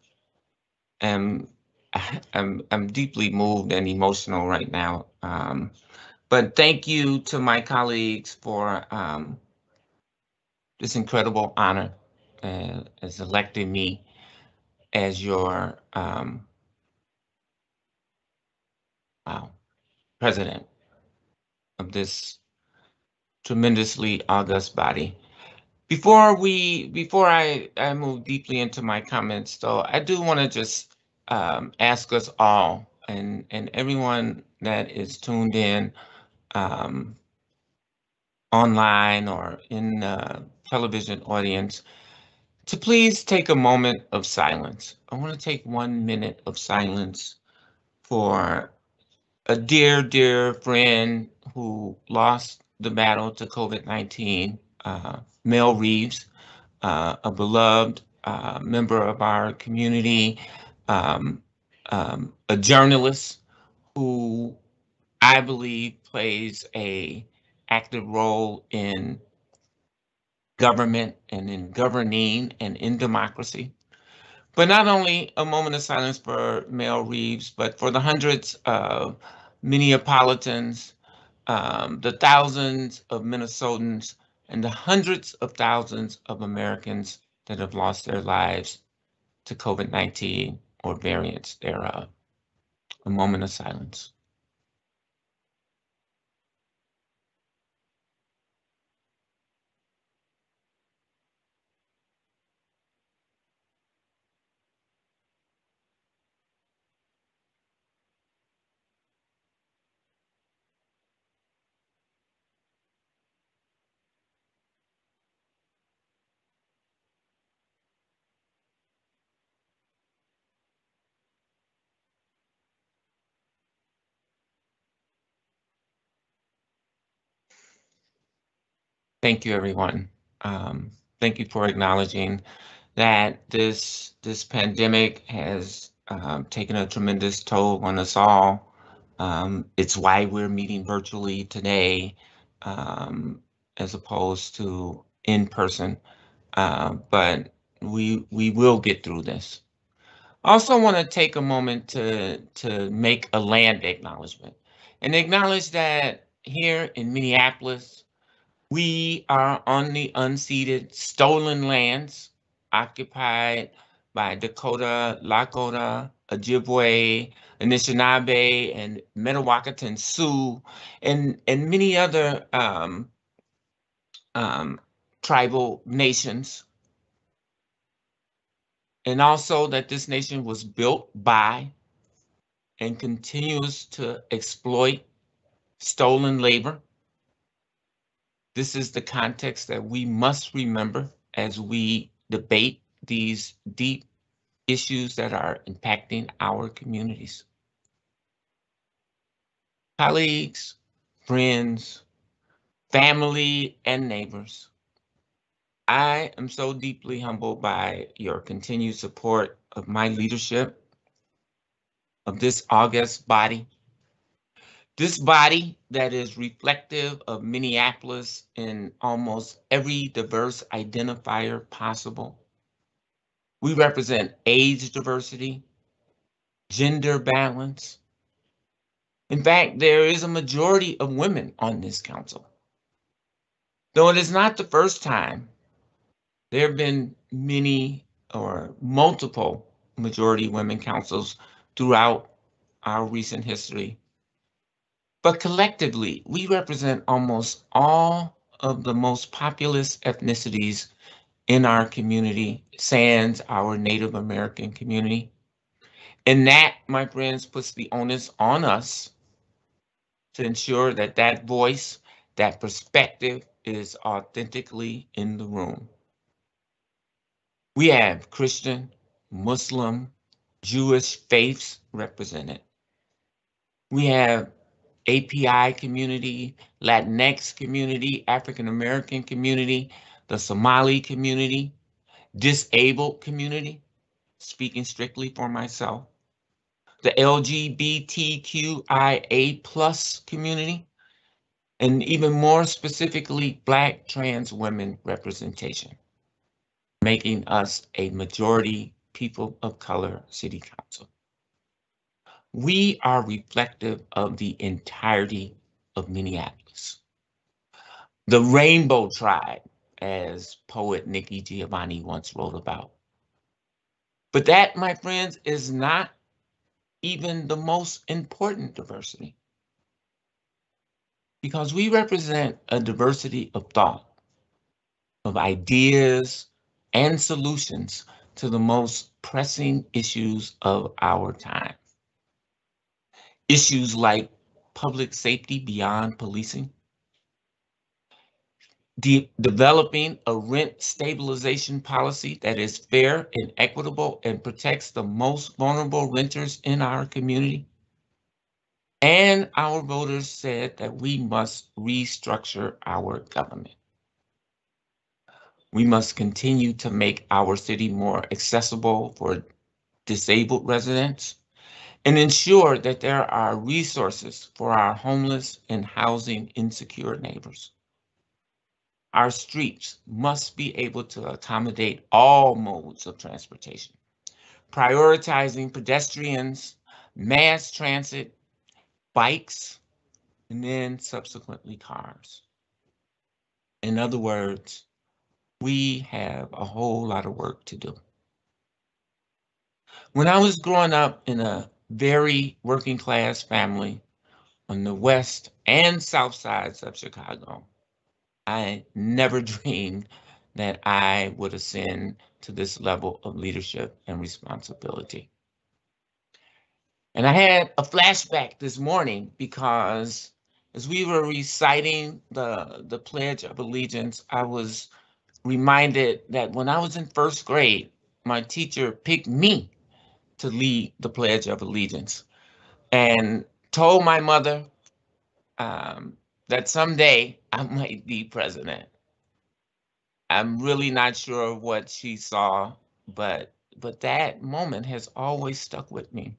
am I'm, I'm deeply moved and emotional right now. Um, but thank you to my colleagues for um, this incredible honor uh, as electing me as your um, wow, president of this tremendously august body. Before we, before I, I move deeply into my comments, though, I do want to just um, ask us all and and everyone that is tuned in um, online or in the television audience to please take a moment of silence. I want to take one minute of silence for a dear, dear friend who lost the battle to COVID-19, uh, Mel Reeves, uh, a beloved uh, member of our community, um, um, a journalist who I believe plays a active role in government and in governing and in democracy. But not only a moment of silence for Mel Reeves, but for the hundreds of Minneapolitans, um, the thousands of Minnesotans, and the hundreds of thousands of Americans that have lost their lives to COVID-19 or variants thereof. A moment of silence. Thank you, everyone. Um, thank you for acknowledging that this this pandemic has um, taken a tremendous toll on us all. Um, it's why we're meeting virtually today, um, as opposed to in person. Uh, but we we will get through this. I also want to take a moment to to make a land acknowledgement and acknowledge that here in Minneapolis, we are on the unceded stolen lands occupied by Dakota, Lakota, Ojibwe, Anishinaabe, and Mdewakanton Sioux, and, and many other um, um, tribal nations. And also that this nation was built by and continues to exploit stolen labor. This is the context that we must remember as we debate these deep issues that are impacting our communities. Colleagues, friends, family, and neighbors, I am so deeply humbled by your continued support of my leadership, of this august body, this body that is reflective of Minneapolis in almost every diverse identifier possible. We represent age diversity, gender balance. In fact, there is a majority of women on this council. Though it is not the first time, there have been many or multiple majority women councils throughout our recent history but collectively, we represent almost all of the most populous ethnicities in our community, sans our Native American community. And that, my friends, puts the onus on us to ensure that that voice, that perspective is authentically in the room. We have Christian, Muslim, Jewish faiths represented. We have API community, Latinx community, African American community, the Somali community, disabled community, speaking strictly for myself, the LGBTQIA plus community, and even more specifically, Black trans women representation, making us a majority people of color city council we are reflective of the entirety of Minneapolis. The Rainbow Tribe, as poet Nikki Giovanni once wrote about. But that, my friends, is not even the most important diversity. Because we represent a diversity of thought, of ideas and solutions to the most pressing issues of our time. Issues like public safety beyond policing, de developing a rent stabilization policy that is fair and equitable and protects the most vulnerable renters in our community. And our voters said that we must restructure our government. We must continue to make our city more accessible for disabled residents and ensure that there are resources for our homeless and housing insecure neighbors. Our streets must be able to accommodate all modes of transportation, prioritizing pedestrians, mass transit, bikes, and then subsequently cars. In other words, we have a whole lot of work to do. When I was growing up in a very working class family on the west and south sides of Chicago. I never dreamed that I would ascend to this level of leadership and responsibility. And I had a flashback this morning because as we were reciting the, the Pledge of Allegiance, I was reminded that when I was in first grade, my teacher picked me to lead the Pledge of Allegiance and told my mother um, that someday I might be president. I'm really not sure what she saw, but but that moment has always stuck with me.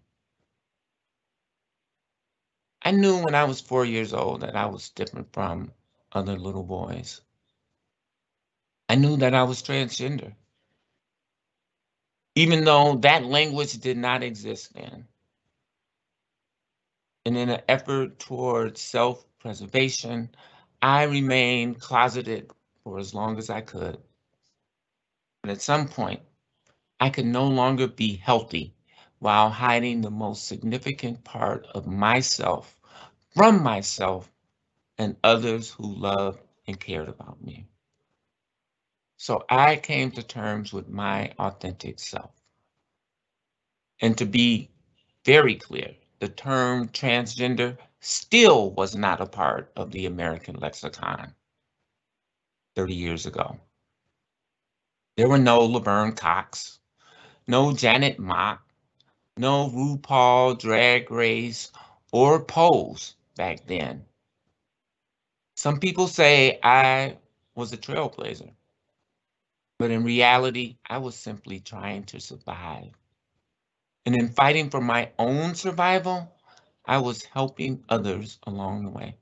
I knew when I was four years old that I was different from other little boys. I knew that I was transgender, even though that language did not exist then. And in an effort towards self preservation, I remained closeted for as long as I could. But at some point, I could no longer be healthy while hiding the most significant part of myself from myself and others who loved and cared about me. So I came to terms with my authentic self. And to be very clear, the term transgender still was not a part of the American lexicon 30 years ago. There were no Laverne Cox, no Janet Mock, no RuPaul Drag Race or Pose back then. Some people say I was a trailblazer, but in reality, I was simply trying to survive. And in fighting for my own survival, I was helping others along the way.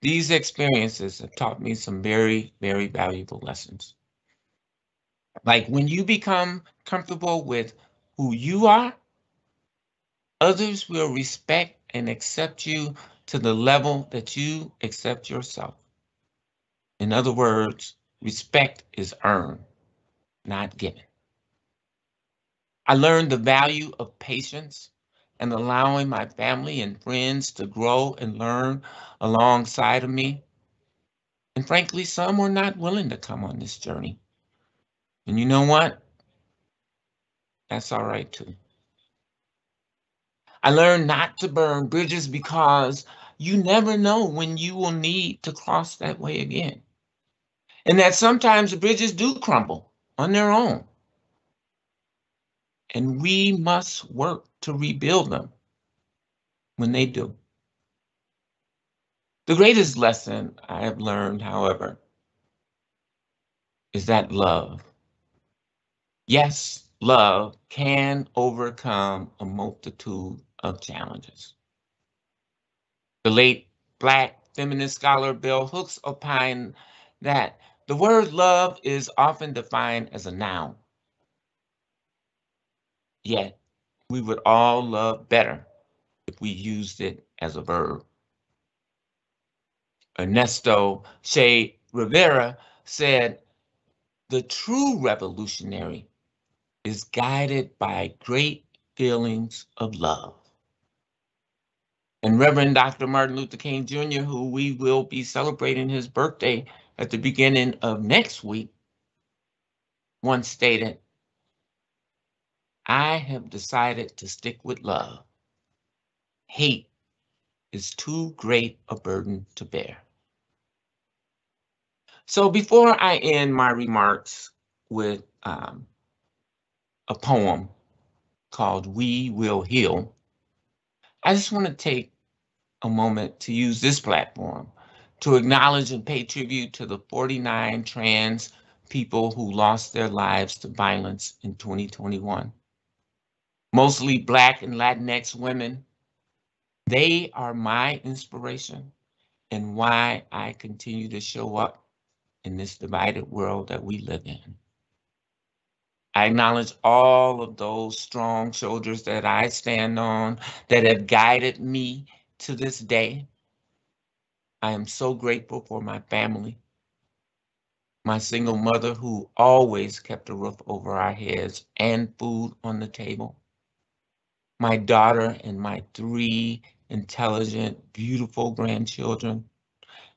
These experiences have taught me some very, very valuable lessons. Like when you become comfortable with who you are, others will respect and accept you to the level that you accept yourself. In other words, respect is earned, not given. I learned the value of patience and allowing my family and friends to grow and learn alongside of me. And frankly, some were not willing to come on this journey. And you know what? That's all right too. I learned not to burn bridges because you never know when you will need to cross that way again. And that sometimes the bridges do crumble on their own. And we must work to rebuild them when they do. The greatest lesson I have learned, however, is that love, yes, love can overcome a multitude of challenges. The late Black feminist scholar Bell Hooks opined that the word love is often defined as a noun. Yet, we would all love better if we used it as a verb. Ernesto Che Guevara said, the true revolutionary is guided by great feelings of love. And Reverend Dr. Martin Luther King Jr., who we will be celebrating his birthday at the beginning of next week, one stated, I have decided to stick with love. Hate is too great a burden to bear. So before I end my remarks with um, a poem called We Will Heal, I just want to take a moment to use this platform to acknowledge and pay tribute to the 49 trans people who lost their lives to violence in 2021. Mostly Black and Latinx women. They are my inspiration and why I continue to show up in this divided world that we live in. I acknowledge all of those strong shoulders that I stand on that have guided me to this day. I am so grateful for my family, my single mother who always kept a roof over our heads and food on the table, my daughter and my three intelligent, beautiful grandchildren,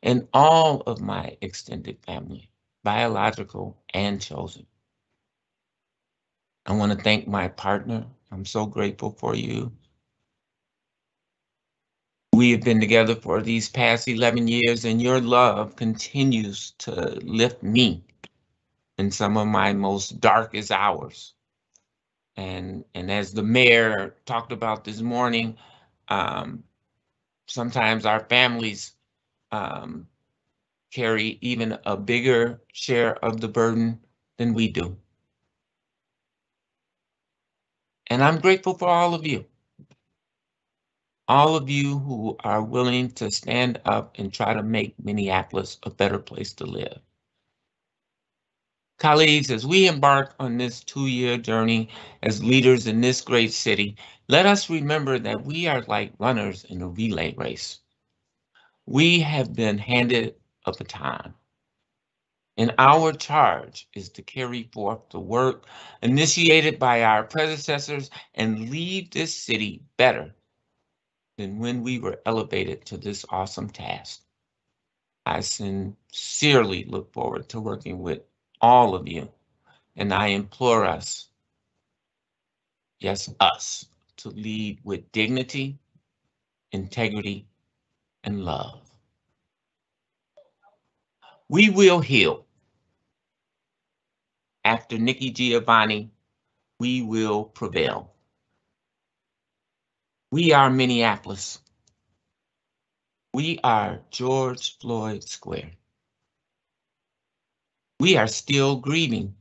and all of my extended family, biological and chosen. I want to thank my partner. I'm so grateful for you. We have been together for these past 11 years, and your love continues to lift me in some of my most darkest hours. And, and as the mayor talked about this morning, um, sometimes our families um, carry even a bigger share of the burden than we do. And I'm grateful for all of you. All of you who are willing to stand up and try to make Minneapolis a better place to live. Colleagues, as we embark on this two-year journey as leaders in this great city, let us remember that we are like runners in a relay race. We have been handed up a baton. And our charge is to carry forth the work initiated by our predecessors and leave this city better than when we were elevated to this awesome task. I sincerely look forward to working with all of you, and I implore us, yes, us, to lead with dignity, integrity, and love. We will heal. After Nikki Giovanni, we will prevail. We are Minneapolis. We are George Floyd Square. We are still grieving.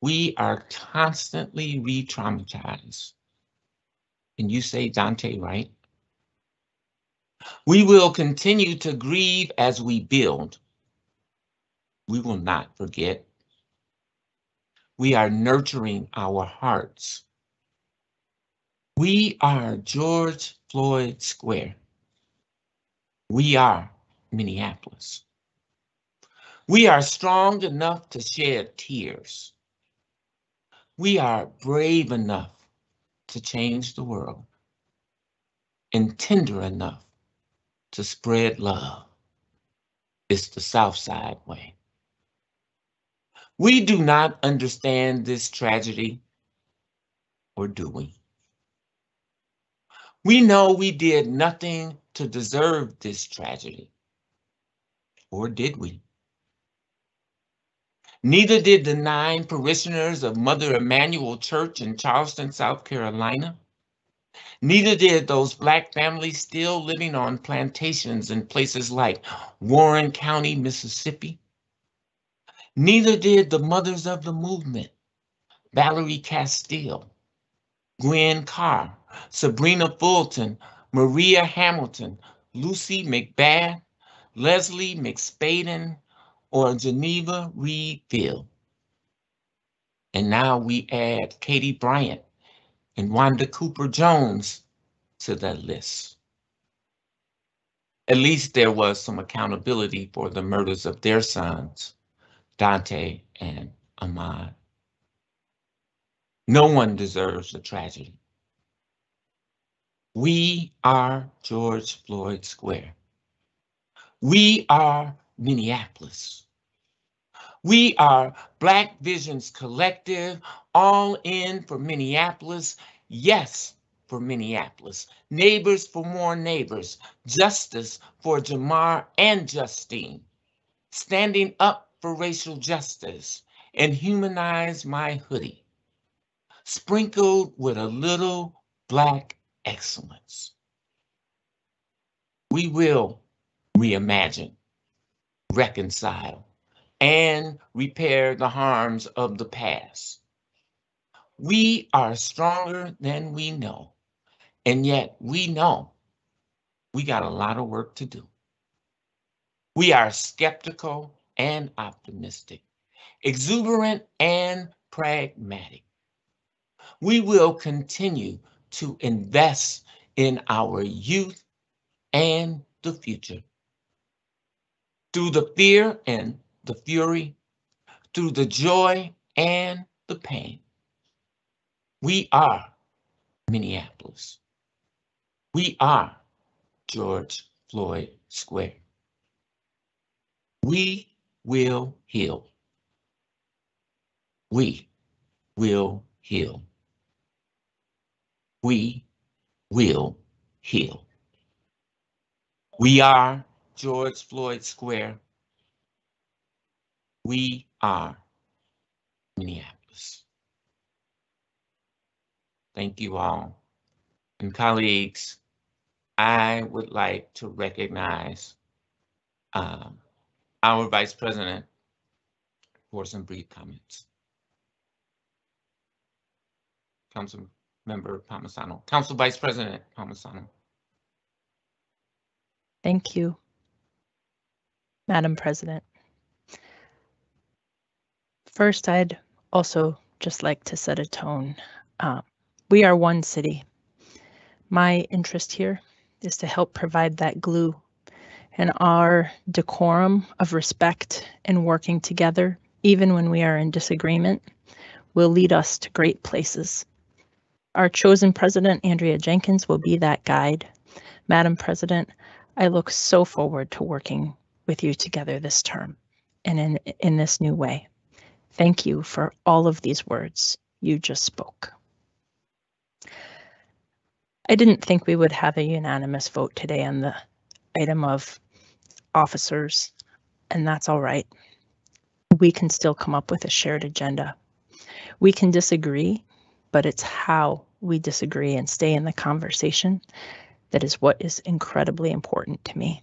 We are constantly re-traumatized. Can you say Daunte Wright? We will continue to grieve as we build. We will not forget. We are nurturing our hearts. We are George Floyd Square. We are Minneapolis. We are strong enough to shed tears. We are brave enough to change the world and tender enough to spread love. It's the South Side way. We do not understand this tragedy, or do we? We know we did nothing to deserve this tragedy, or did we? Neither did the nine parishioners of Mother Emanuel Church in Charleston, South Carolina. Neither did those Black families still living on plantations in places like Warren County, Mississippi. Neither did the mothers of the movement, Valerie Castile, Gwen Carr, Sabrina Fulton, Maria Hamilton, Lucy McBath, Leslie McSpadden, or Geneva Reed-Veal. And now we add Katie Bryant and Wanda Cooper Jones to that list. At least there was some accountability for the murders of their sons, Daunte and Ahmaud. No one deserves a tragedy. We are George Floyd Square. We are Minneapolis. We are Black Visions Collective, all in for Minneapolis. Yes, for Minneapolis. Neighbors for more neighbors. Justice for Jamar and Justine. Standing up for racial justice and humanize my hoodie. Sprinkled with a little Black excellence. We will reimagine reconcile, and repair the harms of the past. We are stronger than we know, and yet we know we got a lot of work to do. We are skeptical and optimistic, exuberant and pragmatic. We will continue to invest in our youth and the future through the fear and the fury, through the joy and the pain. We are Minneapolis. We are George Floyd Square. We will heal. We will heal. We will heal. We are George Floyd Square. We are Minneapolis. Thank you all. And colleagues, I would like to recognize um, our vice president for some brief comments. Council Member Palmisano, Council Vice President Palmisano. Thank you, Madam President. First, I'd also just like to set a tone. Uh, we are one city. My interest here is to help provide that glue and our decorum of respect and working together, even when we are in disagreement, will lead us to great places. Our chosen president, Andrea Jenkins, will be that guide. Madam President, I look so forward to working with you together this term and in, in this new way. Thank you for all of these words you just spoke. I didn't think we would have a unanimous vote today on the item of officers, and that's all right. We can still come up with a shared agenda. We can disagree, but it's how we disagree and stay in the conversation that is what is incredibly important to me.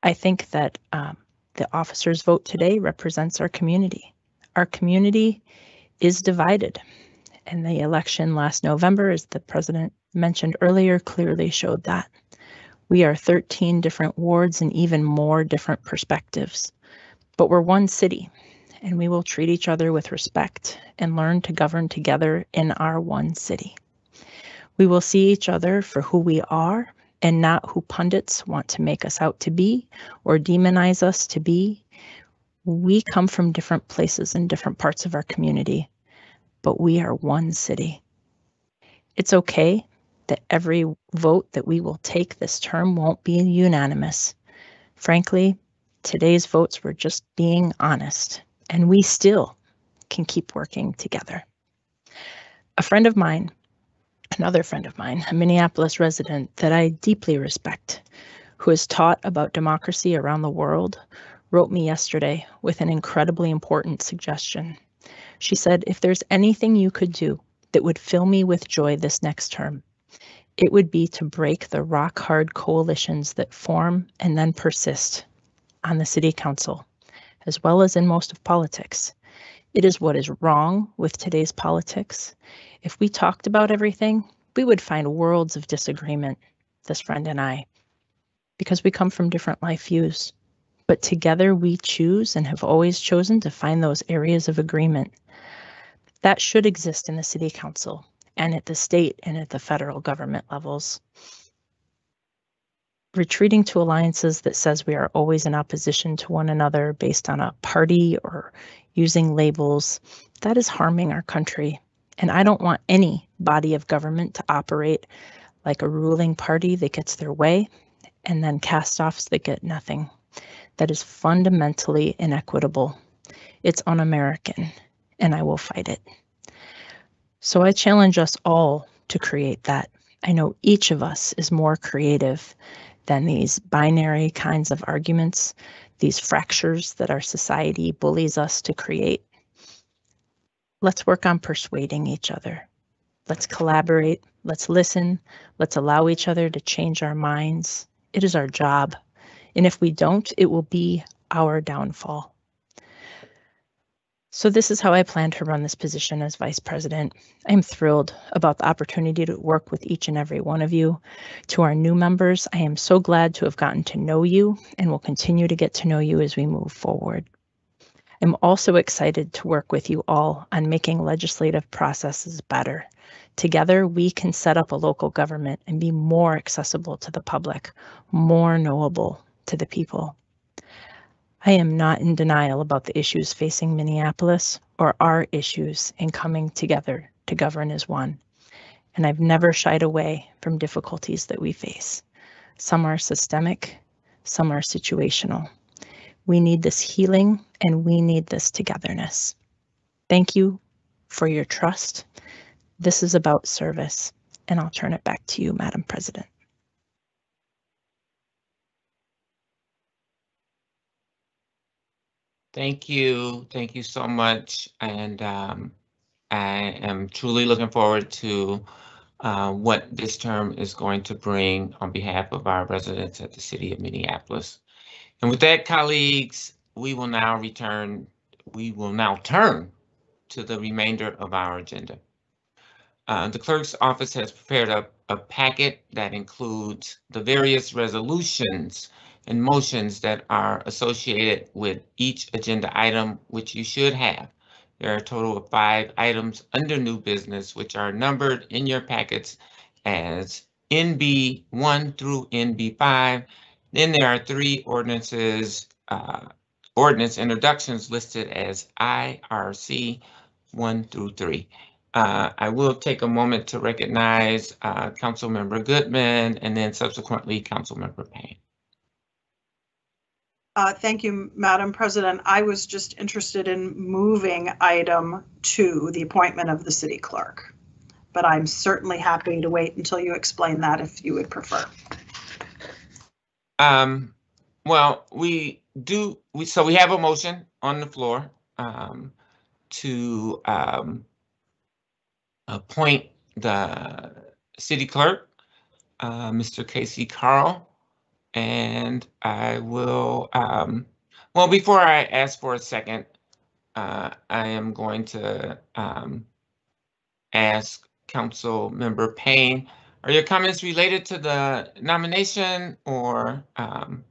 I think that um, the officers' vote today represents our community. Our community is divided, and the election last November, as the president mentioned earlier, clearly showed that. We are 13 different wards and even more different perspectives, but we're one city, and we will treat each other with respect and learn to govern together in our one city. We will see each other for who we are and not who pundits want to make us out to be or demonize us to be. We come from different places and different parts of our community, but we are one city. It's okay that every vote that we will take this term won't be unanimous. Frankly, today's votes were just being honest, and we still can keep working together. A friend of mine, another friend of mine, a Minneapolis resident that I deeply respect, who has taught about democracy around the world, wrote me yesterday with an incredibly important suggestion. She said, if there's anything you could do that would fill me with joy this next term, it would be to break the rock hard coalitions that form and then persist on the city council, as well as in most of politics. It is what is wrong with today's politics. If we talked about everything, we would find worlds of disagreement, this friend and I, because we come from different life views. But together we choose and have always chosen to find those areas of agreement. That should exist in the city council and at the state and at the federal government levels. Retreating to alliances that says we are always in opposition to one another based on a party or using labels, that is harming our country. And I don't want any body of government to operate like a ruling party that gets their way and then cast offs that get nothing. That is fundamentally inequitable. It's un American, and I will fight it. So I challenge us all to create that. I know each of us is more creative than these binary kinds of arguments, these fractures that our society bullies us to create. Let's work on persuading each other. Let's collaborate. Let's listen. Let's allow each other to change our minds. It is our job. And if we don't, it will be our downfall. So this is how I plan to run this position as vice president. I'm thrilled about the opportunity to work with each and every one of you. To our new members, I am so glad to have gotten to know you and will continue to get to know you as we move forward. I'm also excited to work with you all on making legislative processes better. Together, we can set up a local government and be more accessible to the public, more knowable to the people. I am not in denial about the issues facing Minneapolis or our issues in coming together to govern as one. And I've never shied away from difficulties that we face. Some are systemic, some are situational. We need this healing and we need this togetherness. Thank you for your trust. This is about service, and I'll turn it back to you, Madam President. Thank you. Thank you so much. And um, I am truly looking forward to uh, what this term is going to bring on behalf of our residents at the city of Minneapolis. And with that, colleagues, we will now return, we will now turn to the remainder of our agenda. Uh, the clerk's office has prepared a, a packet that includes the various resolutions and motions that are associated with each agenda item, which you should have. There are a total of five items under new business, which are numbered in your packets as NB one through NB five. Then there are three ordinances, uh, ordinance introductions listed as IRC one through three. Uh, I will take a moment to recognize uh, Councilmember Goodman and then subsequently Councilmember Payne. Uh, Thank you, Madam President. I was just interested in moving item to the appointment of the city clerk. But I'm certainly happy to wait until you explain that if you would prefer. Um, well, we do, we, so we have a motion on the floor, um, to, um, appoint the city clerk, uh, Mr. Casey Carl. And I will, um, well, before I ask for a second, uh, I am going to, um, ask Council Member Payne, are your comments related to the nomination or, um,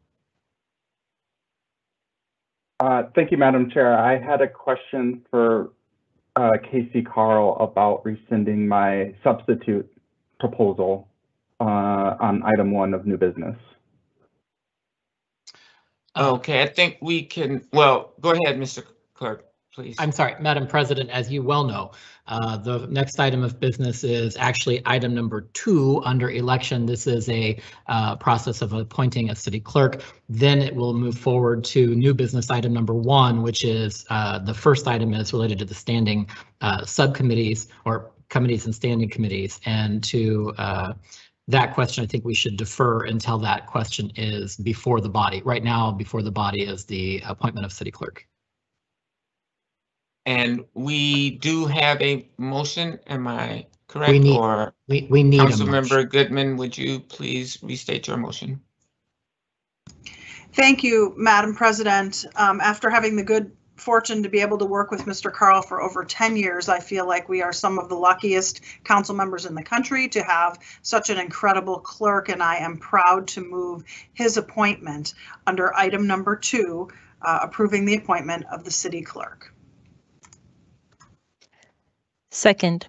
Uh, Thank you, Madam Chair. I had a question for uh, Casey Carl about rescinding my substitute proposal uh, on item one of new business. okay, I think we can, well, go ahead, Mr. Clerk, please. I'm sorry, Madam President, as you well know, uh, the next item of business is actually item number two under election. This is a uh, process of appointing a city clerk. Then it will move forward to new business item number one, which is uh, the first item is related to the standing uh, subcommittees or committees and standing committees. And to uh, that question, I think we should defer until that question is before the body. Right now, before the body is the appointment of city clerk. And we do have a motion, am I correct? We need- Or We, we need a motion. Councilmember Goodman, would you please restate your motion? Thank you, Madam President. Um, After having the good fortune to be able to work with Mr. Carl for over 10 years, I feel like we are some of the luckiest council members in the country to have such an incredible clerk, and I am proud to move his appointment under item number two, uh, approving the appointment of the city clerk. Second,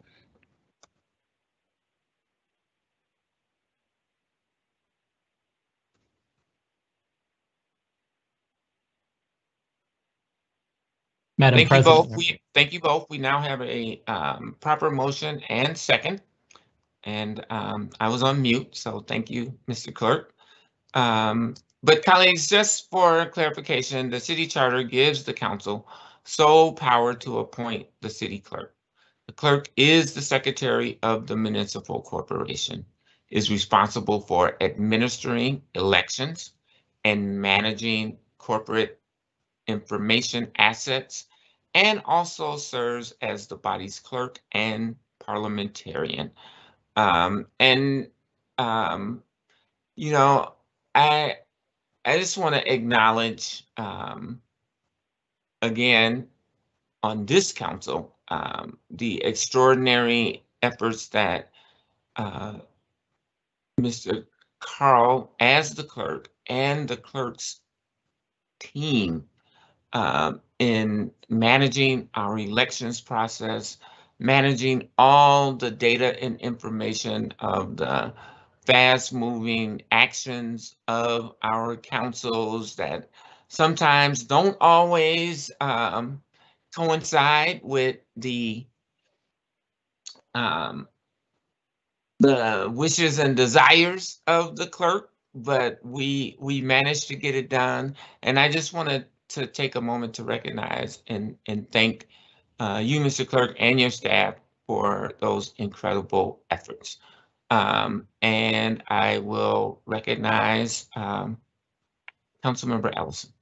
Madam Thank you both. President. We, thank you both. We now have a um, proper motion and second. And um, I was on mute, so thank you, Mr. Clerk. Um, But colleagues, just for clarification, the city charter gives the council sole power to appoint the city clerk. The clerk is the secretary of the municipal corporation, is responsible for administering elections and managing corporate information assets, and also serves as the body's clerk and parliamentarian. Um, and, um, you know, I, I just want to acknowledge, um, again, on this council, um, the extraordinary efforts that, uh, Mr. Carl, as the clerk, and the clerk's team um, in managing our elections process, managing all the data and information of the fast moving actions of our councils that sometimes don't always um, coincide with the um, the wishes and desires of the clerk, but we we managed to get it done. And I just wanted to take a moment to recognize and and thank uh, you, Mr. Clerk, and your staff for those incredible efforts. Um, and I will recognize um, Councilmember Ellison.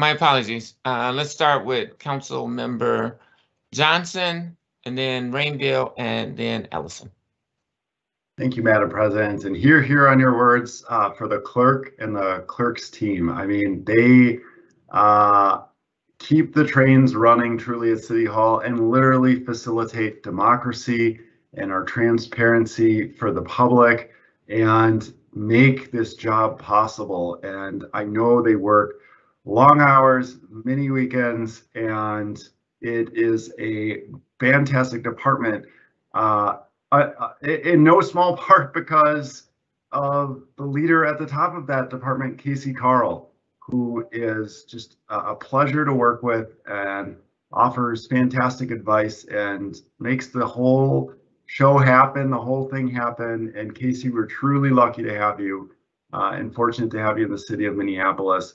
My apologies. Uh, let's start with Council Member Johnson and then Rainville and then Ellison. Thank you, Madam President. And here, here on your words uh, for the clerk and the clerk's team. I mean, they uh, keep the trains running truly at City Hall and literally facilitate democracy and our transparency for the public and make this job possible. And I know they work long hours, many weekends, and it is a fantastic department. Uh, uh, in no small part because of the leader at the top of that department, Casey Carl, who is just a pleasure to work with and offers fantastic advice and makes the whole show happen, the whole thing happen. And Casey, we're truly lucky to have you uh, and fortunate to have you in the city of Minneapolis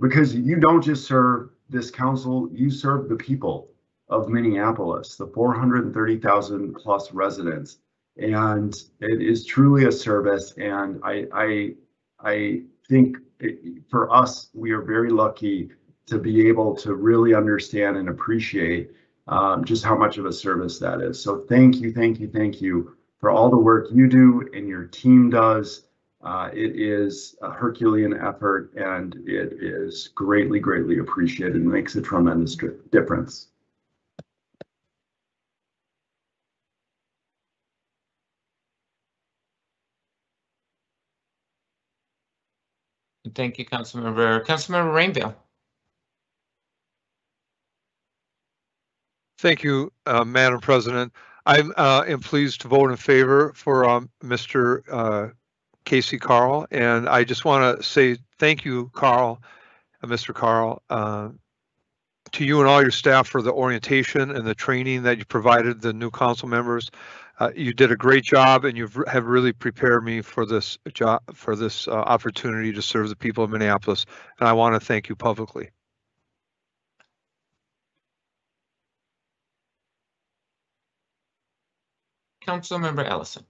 because you don't just serve this council, you serve the people of Minneapolis, the 430,000 plus residents. And it is truly a service. And I, I, I think it, for us, we are very lucky to be able to really understand and appreciate um, just how much of a service that is. So thank you, thank you, thank you for all the work you do and your team does. Uh, it is a Herculean effort and it is greatly, greatly appreciated and makes a tremendous difference. Thank you, Councilmember. Councilmember Rainville. Thank you, uh, Madam President. I uh, am pleased to vote in favor for um, Mr. Casey Carl, and I just want to say thank you, Carl, uh, Mr. Carl, uh, to you and all your staff for the orientation and the training that you provided the new council members. Uh, you did a great job, and you have really prepared me for this job, for this uh, opportunity to serve the people of Minneapolis, and I want to thank you publicly. Councilmember Ellison.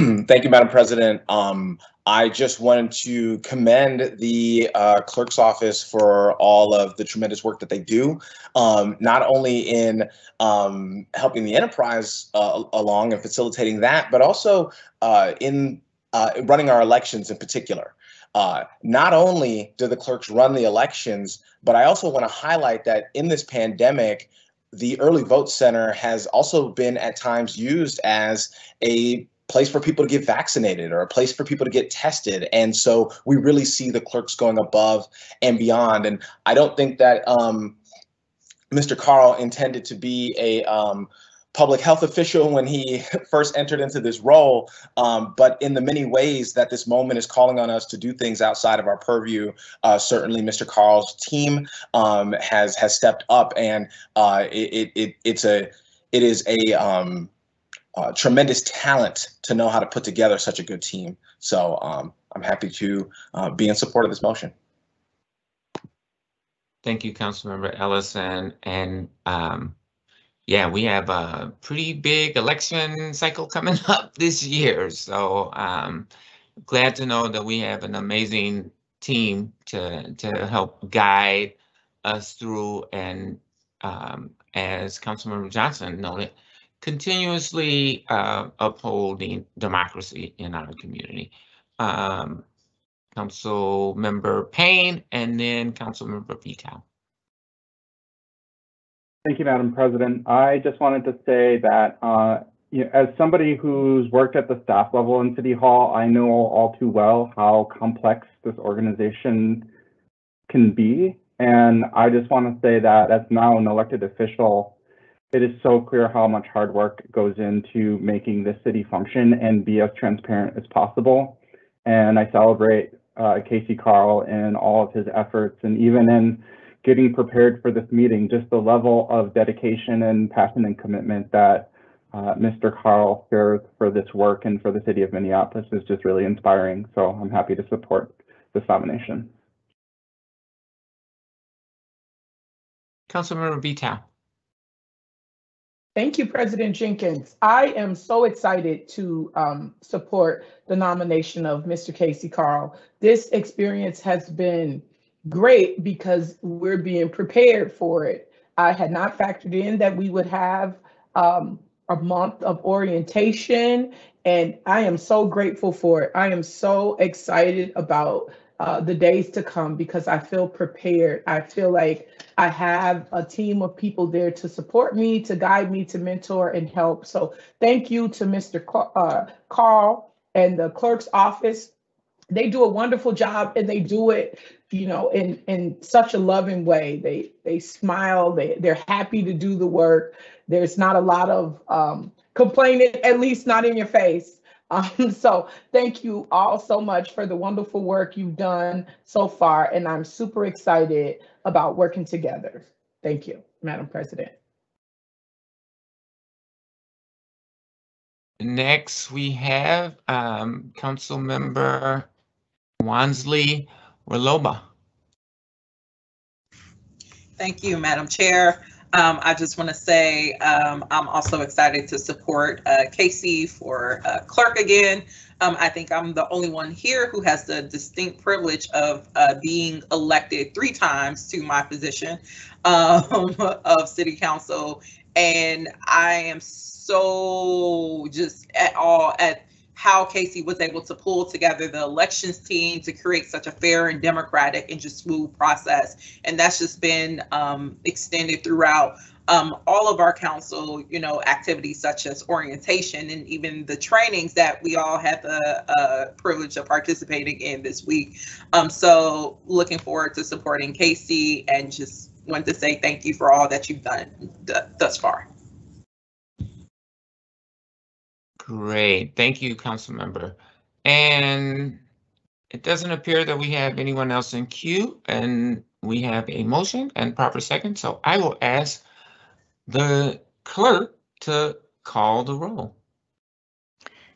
Thank you, Madam President. Um, I just wanted to commend the uh, clerk's office for all of the tremendous work that they do, um, not only in um, helping the enterprise uh, along and facilitating that, but also uh, in uh, running our elections in particular. Uh, not only do the clerks run the elections, but I also want to highlight that in this pandemic, the early vote center has also been at times used as a place for people to get vaccinated or a place for people to get tested. And so we really see the clerks going above and beyond. And I don't think that um, Mr. Carl intended to be a um, public health official when he first entered into this role. Um, but in the many ways that this moment is calling on us to do things outside of our purview, uh, certainly Mr. Carl's team um, has has stepped up, and uh, it, it it's a it is a um, uh, tremendous talent to know how to put together such a good team. So um, I'm happy to uh, be in support of this motion. Thank you, Councilmember Ellison. And um, yeah, we have a pretty big election cycle coming up this year. So um, glad to know that we have an amazing team to, to help guide us through and um, as Councilmember Johnson noted, continuously uh, upholding democracy in our community. Um, Council Member Payne and then Council Member Vetaw. Thank you, Madam President. I just wanted to say that uh, you know, as somebody who's worked at the staff level in City Hall, I know all too well how complex this organization can be. And I just want to say that as now an elected official, it is so clear how much hard work goes into making this city function and be as transparent as possible. And I celebrate uh, Casey Carl and all of his efforts, and even in getting prepared for this meeting, just the level of dedication and passion and commitment that uh, Mr. Carl shares for this work and for the city of Minneapolis is just really inspiring. So I'm happy to support this nomination. Councilmember Vetaw. Thank you, President Jenkins. I am so excited to um, support the nomination of Mr. Casey Carl. This experience has been great because we're being prepared for it. I had not factored in that we would have um, a month of orientation, and I am so grateful for it. I am so excited about uh, the days to come because I feel prepared. I feel like I have a team of people there to support me, to guide me, to mentor and help. So thank you to Mr. Uh, Carl and the clerk's office. They do a wonderful job and they do it, you know, in, in such a loving way. They they smile, they, they're happy to do the work. There's not a lot of um, complaining, at least not in your face. Um, so thank you all so much for the wonderful work you've done so far, and I'm super excited about working together. Thank you, Madam President. Next, we have um, Councilmember Wonsley Worlobah. Thank you, Madam Chair. Um, I just want to say um, I'm also excited to support uh, Casey for uh, clerk again. Um, I think I'm the only one here who has the distinct privilege of uh, being elected three times to my position um, of city council. And I am so just at all at how Casey was able to pull together the elections team to create such a fair and democratic and just smooth process. And that's just been um, extended throughout um, all of our council, you know, activities such as orientation and even the trainings that we all had the uh, privilege of participating in this week. Um, so looking forward to supporting Casey and just want to say thank you for all that you've done th- thus far. Great, thank you, council member. And it doesn't appear that we have anyone else in queue and we have a motion and proper second, so I will ask the clerk to call the roll.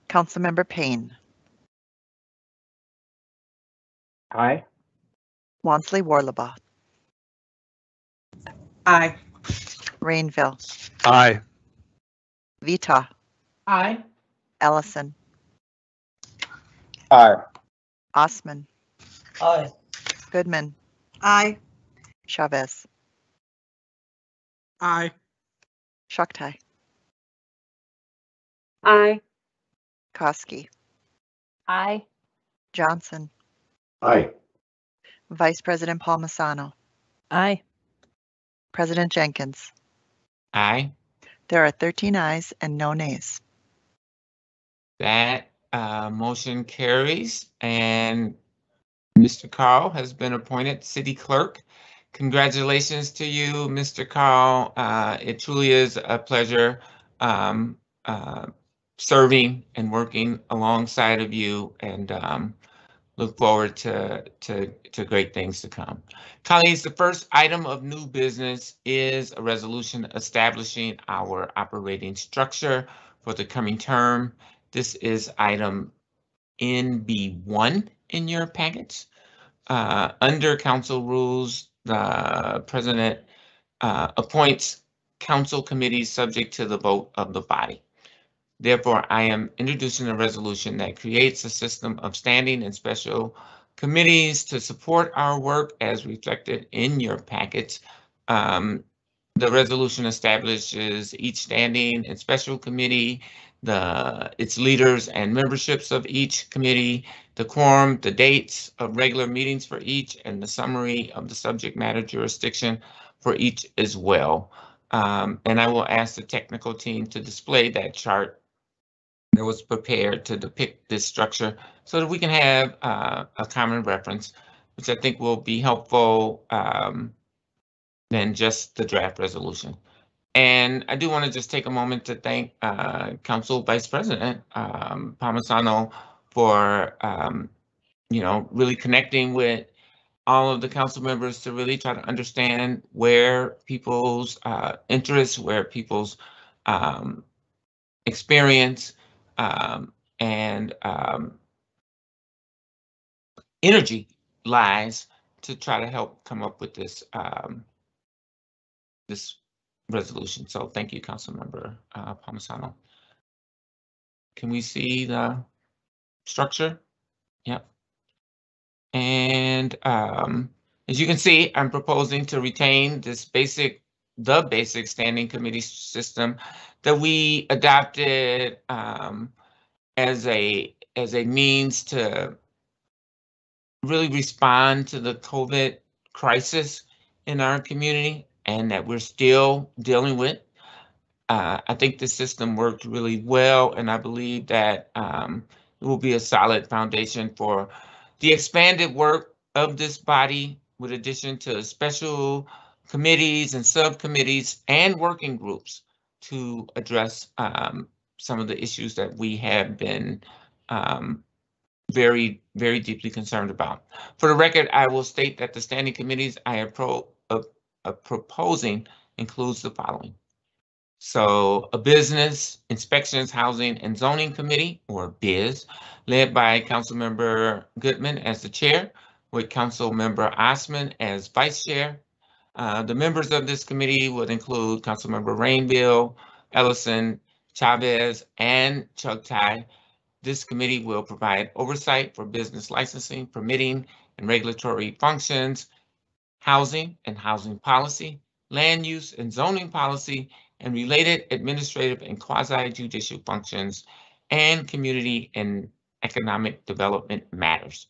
Councilmember Payne, Aye. Wonsley Worlobah, Aye. Rainville, Aye. Vetaw, Aye. Ellison, Aye. Osman, Aye. Goodman, Aye. Chavez, Aye. Chughtai, Aye. Koski, Aye. Johnson, Aye. Vice President Paul Palmisano, Aye. President Jenkins. Aye, There are 13 ayes and no nays. That uh, motion carries and Mr. Carl has been appointed city clerk. Congratulations to you, Mr. Carl. Uh, It truly is a pleasure um, uh, serving and working alongside of you and um, look forward to, to, to great things to come. Colleagues, the first item of new business is a resolution establishing our operating structure for the coming term. This is item NB1 in your packets. Uh, Under council rules, the president uh, appoints council committees subject to the vote of the body. Therefore, I am introducing a resolution that creates a system of standing and special committees to support our work as reflected in your packets. Um, The resolution establishes each standing and special committee, the, its leaders and memberships of each committee, the quorum, the dates of regular meetings for each, and the summary of the subject matter jurisdiction for each as well. Um, and I will ask the technical team to display that chart that was prepared to depict this structure so that we can have uh, a common reference, which I think will be helpful um, than just the draft resolution. And I do want to just take a moment to thank uh, Council Vice President um, for, um, you know, really connecting with all of the council members to really try to understand where people's uh, interests, where people's um, experience um, and um, energy lies to try to help come up with this um, this resolution. So thank you, Councilmember uh, Palmisano. Can we see the structure? Yep. And um, as you can see, I'm proposing to retain this basic, the basic standing committee system that we adopted um, as a as a means to really respond to the COVID crisis in our community and that we're still dealing with. Uh, I think the system worked really well, and I believe that um, it will be a solid foundation for the expanded work of this body with addition to special committees and subcommittees and working groups to address um, some of the issues that we have been um, very, very deeply concerned about. For the record, I will state that the standing committees I am pro, uh, uh, proposing includes the following. So a business inspections, housing and zoning committee or BIZ led by Councilmember Goodman as the chair with Councilmember Osman as vice chair. Uh, the members of this committee would include Councilmember Rainville, Ellison, Chavez, and Chughtai. This committee will provide oversight for business licensing, permitting, and regulatory functions, housing and housing policy, land use and zoning policy, and related administrative and quasi-judicial functions, and community and economic development matters.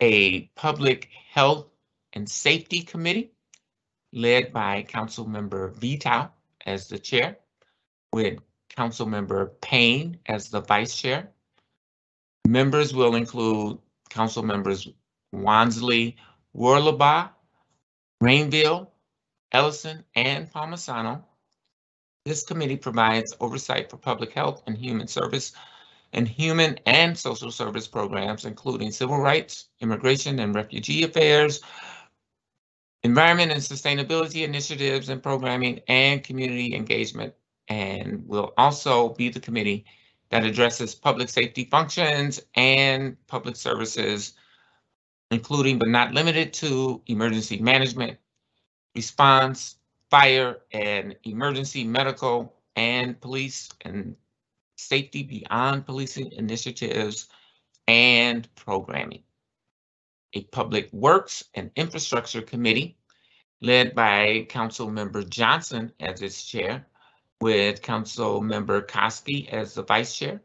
A public health and safety committee led by Councilmember Vetaw as the chair, with Councilmember Payne as the vice chair. Members will include Council Members Wonsley, Worlobah, Rainville, Ellison, and Palmisano. This committee provides oversight for public health and human service and human and social service programs, including civil rights, immigration and refugee affairs, environment and sustainability initiatives and programming, and community engagement, and will also be the committee that addresses public safety functions and public services, including but not limited to emergency management, response, fire and emergency medical and police and safety beyond policing initiatives and programming. A Public Works and Infrastructure Committee led by Council Member Johnson as its chair, with Council Member Koski as the vice chair.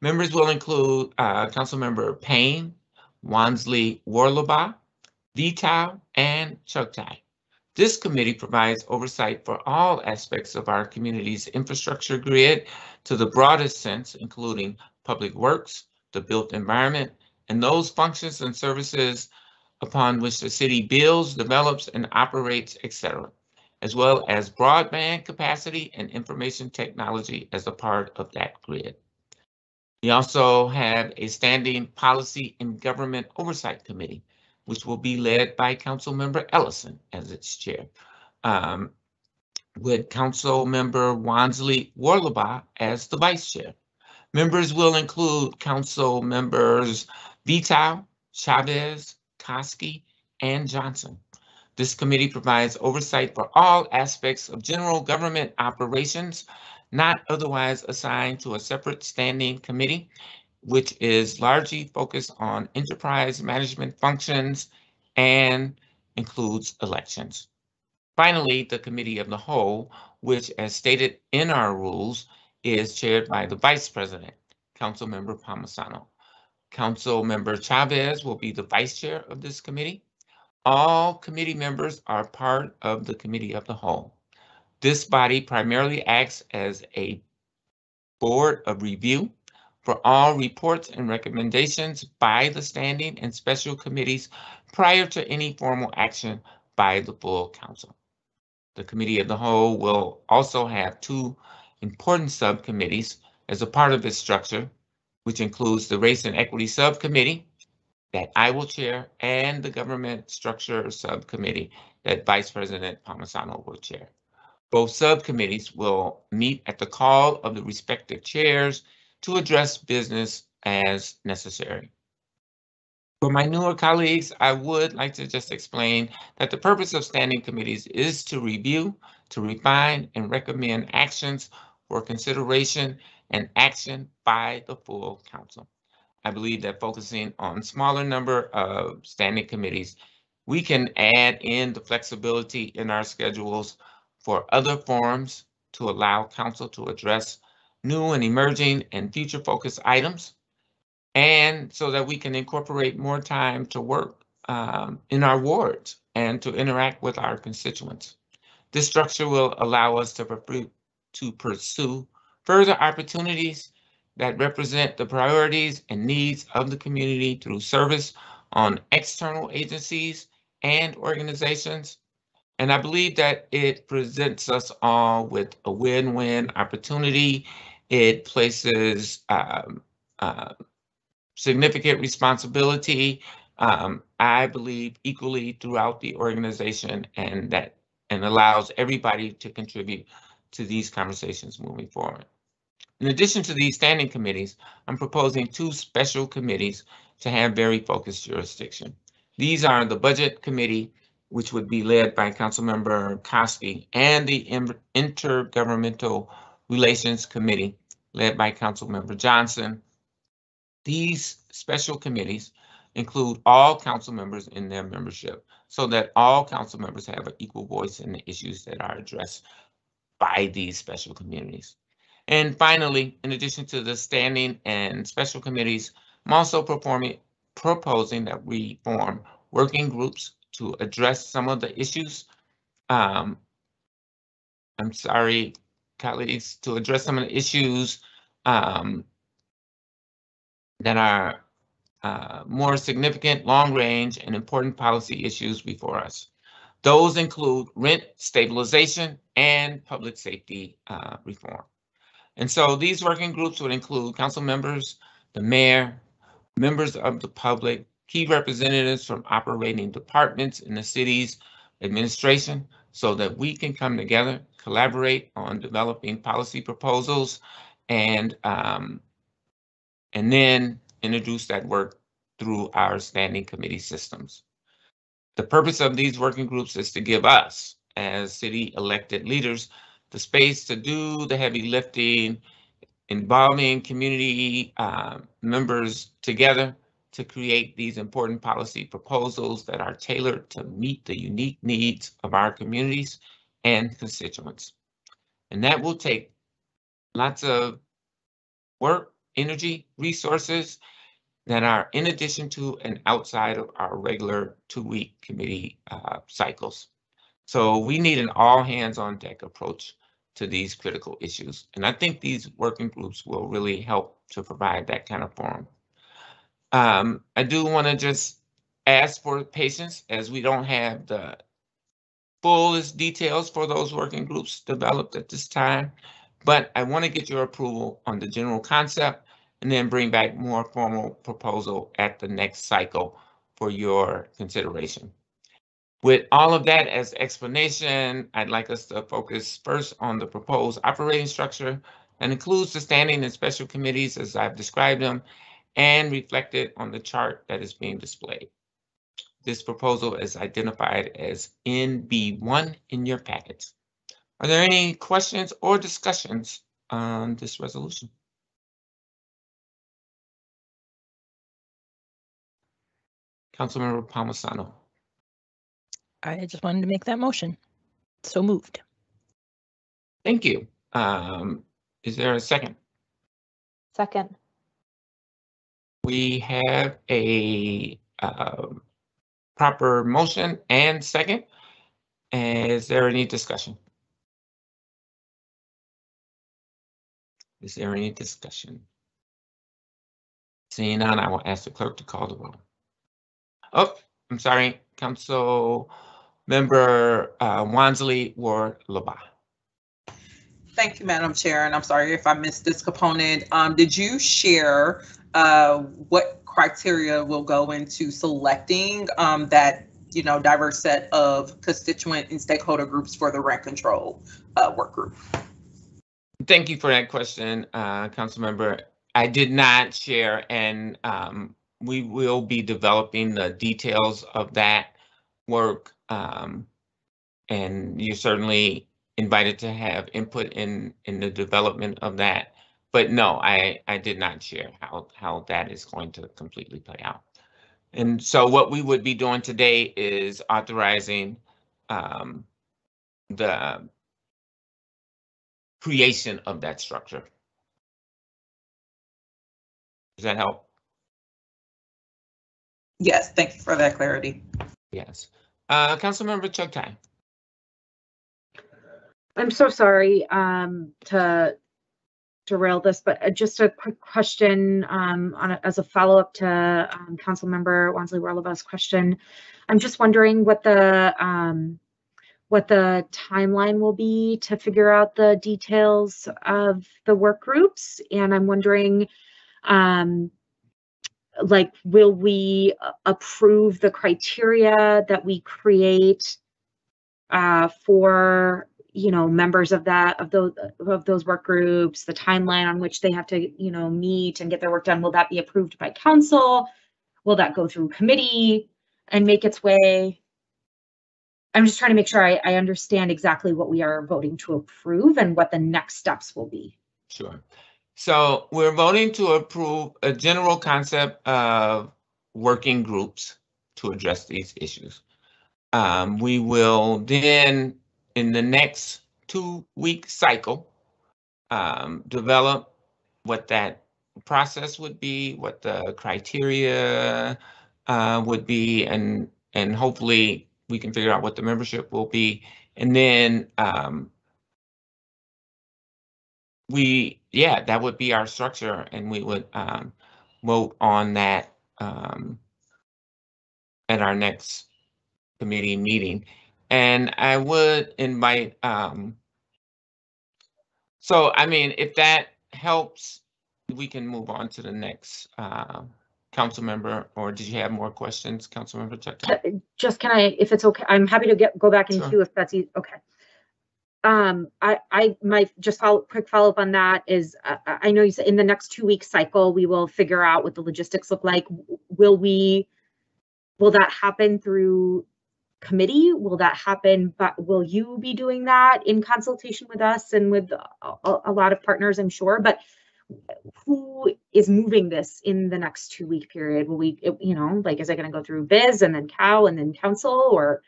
Members will include uh, Council Member Payne, Wonsley Worlobah, Vetaw, and Chughtai. This committee provides oversight for all aspects of our community's infrastructure grid to the broadest sense, including public works, the built environment, and those functions and services upon which the city builds, develops, and operates, etc., as well as broadband capacity and information technology as a part of that grid. We also have a standing policy and government oversight committee which will be led by Council Member Ellison as its chair, um, with Council Member Wonsley Worlobah as the vice chair. Members will include Council Members Vetaw, Chavez, Koski, and Johnson. This committee provides oversight for all aspects of general government operations not otherwise assigned to a separate standing committee which is largely focused on enterprise management functions and includes elections. Finally, the Committee of the Whole, which as stated in our rules, is chaired by the Vice President, Councilmember Palmisano. Councilmember Chavez will be the Vice Chair of this committee. All committee members are part of the Committee of the Whole. This body primarily acts as a board of review for all reports and recommendations by the standing and special committees prior to any formal action by the full council. The Committee of the Whole will also have two important subcommittees as a part of its structure, which includes the Race and Equity Subcommittee that I will chair and the Government Structure Subcommittee that Vice President Palmisano will chair. Both subcommittees will meet at the call of the respective chairs to address business as necessary. For my newer colleagues, I would like to just explain that the purpose of standing committees is to review, to refine, and recommend actions for consideration and action by the full council. I believe that focusing on smaller number of standing committees, we can add in the flexibility in our schedules for other forums to allow council to address new and emerging and future focus items and so that we can incorporate more time to work um, in our wards and to interact with our constituents. This structure will allow us to, to pursue further opportunities that represent the priorities and needs of the community through service on external agencies and organizations. And I believe that it presents us all with a win-win opportunity. It places um, uh, significant responsibility, um, I believe equally throughout the organization and that and allows everybody to contribute to these conversations moving forward. In addition to these standing committees, I'm proposing two special committees to have very focused jurisdiction. These are the Budget Committee, which would be led by Councilmember Koski, and the Intergovernmental Relations Committee, led by Councilmember Johnson, these special committees include all council members in their membership so that all council members have an equal voice in the issues that are addressed by these special committees. And finally, in addition to the standing and special committees, I'm also performing, proposing that we form working groups to address some of the issues. Um, I'm sorry, colleagues, to address some of the issues um, that are uh, more significant, long range, and important policy issues before us. Those include rent stabilization and public safety uh, reform. And so these working groups would include council members, the mayor, members of the public, key representatives from operating departments in the city's administration so that we can come together, collaborate on developing policy proposals and um, and then introduce that work through our standing committee systems. The purpose of these working groups is to give us, as city elected leaders, the space to do the heavy lifting, involving community uh, members together to create these important policy proposals that are tailored to meet the unique needs of our communities and constituents. And that will take lots of work energy resources that are in addition to and outside of our regular two-week committee uh, cycles. So we need an all hands on deck approach to these critical issues. And I think these working groups will really help to provide that kind of forum. Um, I do want to just ask for patience as we don't have the fullest details for those working groups developed at this time. But I want to get your approval on the general concept and then bring back more formal proposal at the next cycle for your consideration. With all of that as explanation, I'd like us to focus first on the proposed operating structure that includes the standing and special committees as I've described them and reflected on the chart that is being displayed. This proposal is identified as NB1 in your packets. Are there any questions or discussions on this resolution? Councilmember Palmisano. I just wanted to make that motion. So moved. Thank you. Um, is there a second? Second. We have a uh, proper motion and second. Is there any discussion? Is there any discussion? Seeing none, I will ask the clerk to call the roll. Oh, I'm sorry, Council Member uh, Wansley Ward Laba. Thank you, Madam Chair, and I'm sorry if I missed this component. Um, did you share uh, what criteria will go into selecting um, that you know diverse set of constituent and stakeholder groups for the rent control uh, work group? Thank you for that question, uh, Council Member. I did not share, and um, we will be developing the details of that work. Um, and you're certainly invited to have input in, in the development of that. But no, I, I did not share how, how that is going to completely play out. And so what we would be doing today is authorizing um, the creation of that structure. Does that help? Yes, thank you for that clarity. Yes. Uh, Councilmember Chughtai. I'm so sorry um, to derail this, but uh, just a quick question um, on a, as a follow-up to um, Councilmember Wonsley Worlobah's question. I'm just wondering what the um, what the timeline will be to figure out the details of the work groups, and I'm wondering, um, like, will we approve the criteria that we create uh, for you know members of that of those of those work groups the timeline on which they have to you know meet and get their work done will that be approved by council will that go through committee and make its way i'm just trying to make sure i, I understand exactly what we are voting to approve and what the next steps will be Sure. So we're voting to approve a general concept of working groups to address these issues. Um, we will then, in the next two-week cycle, um, develop what that process would be, what the criteria uh, would be, and and hopefully we can figure out what the membership will be. And then um, we, yeah, that would be our structure, and we would um, vote on that um, at our next committee meeting. And I would invite, um, so I mean, if that helps, we can move on to the next uh, council member, or did you have more questions, council member Chughtai? Uh, just can i if it's okay i'm happy to get go back in Sure. queue if that's e- okay um i i my just follow quick follow-up on that is uh, i I know you said in the next two week cycle we will figure out what the logistics look like will we will that happen through committee? Will that happen? But will you be doing that in consultation with us and with a, a- lot of partners i'm sure? But who is moving this in the next two week period? Will we you know like is it going to go through biz and then cow and then council or?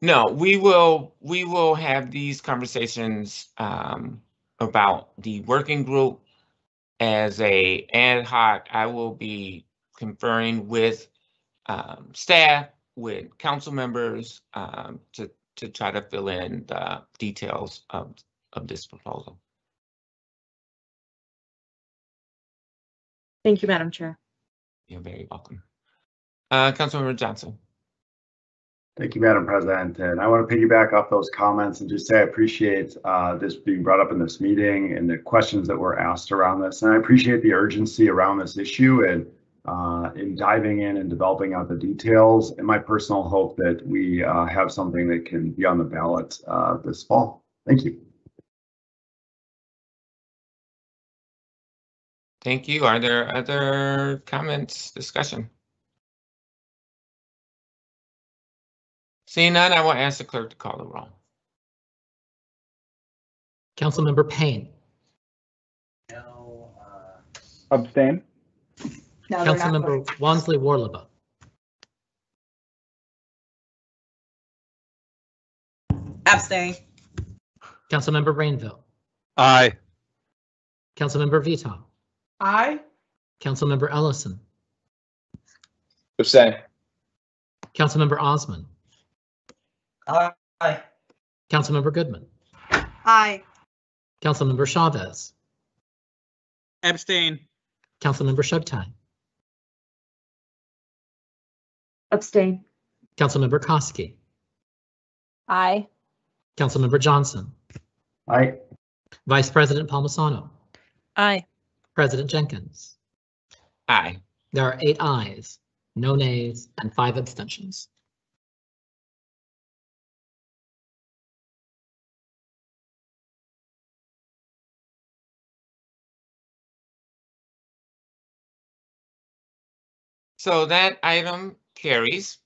No, we will, we will have these conversations um, about the working group as a ad hoc. I will be conferring with um, staff, with council members um, to, to try to fill in the details of, of this proposal. thank you madam chair You're very welcome. Uh, Councilmember Johnson. Thank you, Madam President. And I want to piggyback off those comments and just say I appreciate uh, this being brought up in this meeting and the questions that were asked around this. And I appreciate the urgency around this issue and uh, in diving in and developing out the details. And my personal hope that we uh, have something that can be on the ballot uh, this fall. Thank you. Thank you. Are there other comments, discussion? Seeing none, I will ask the clerk to call the roll. Councilmember Payne, Abstain? No, they're not Councilmember Wonsley Worlobah, Abstain. Councilmember Rainville, Aye. Councilmember Vetaw, Aye. Councilmember Ellison, Abstain. Councilmember Osman, Aye. Councilmember Goodman, Aye. Councilmember Chavez, Abstain. Councilmember Chughtai, abstain Councilmember Koski, Aye. Councilmember Johnson, Aye. Vice President Palmisano, Aye. President Jenkins. Aye. There are eight ayes, no nays, and five abstentions. So that item carries.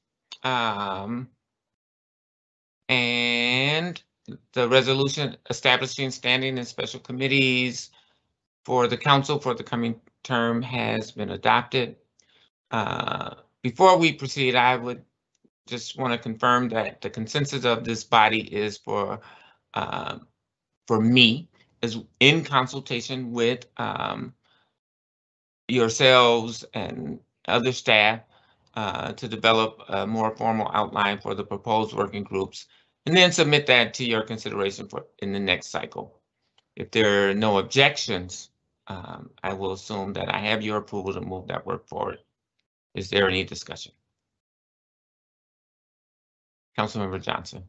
Um, and the resolution establishing standing and special committees for the council for the coming term has been adopted. Uh, Before we proceed, I would just want to confirm that the consensus of this body is for, um, for me, is in consultation with um, yourselves and other staff uh, to develop a more formal outline for the proposed working groups and then submit that to your consideration for in the next cycle. If there are no objections, um, I will assume that I have your approval to move that work forward. Is there any discussion? Councilmember Johnson.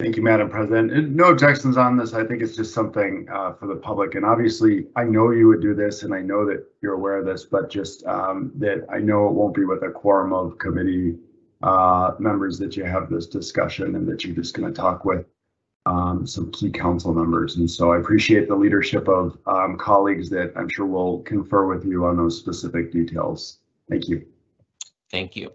Thank you, Madam President. No objections on this. I think it's just something uh, for the public. And obviously, I know you would do this and I know that you're aware of this, but just um, that I know it won't be with a quorum of committee uh, members that you have this discussion and that you're just going to talk with um, some key council members. And so I appreciate the leadership of um, colleagues that I'm sure will confer with you on those specific details. Thank you. Thank you.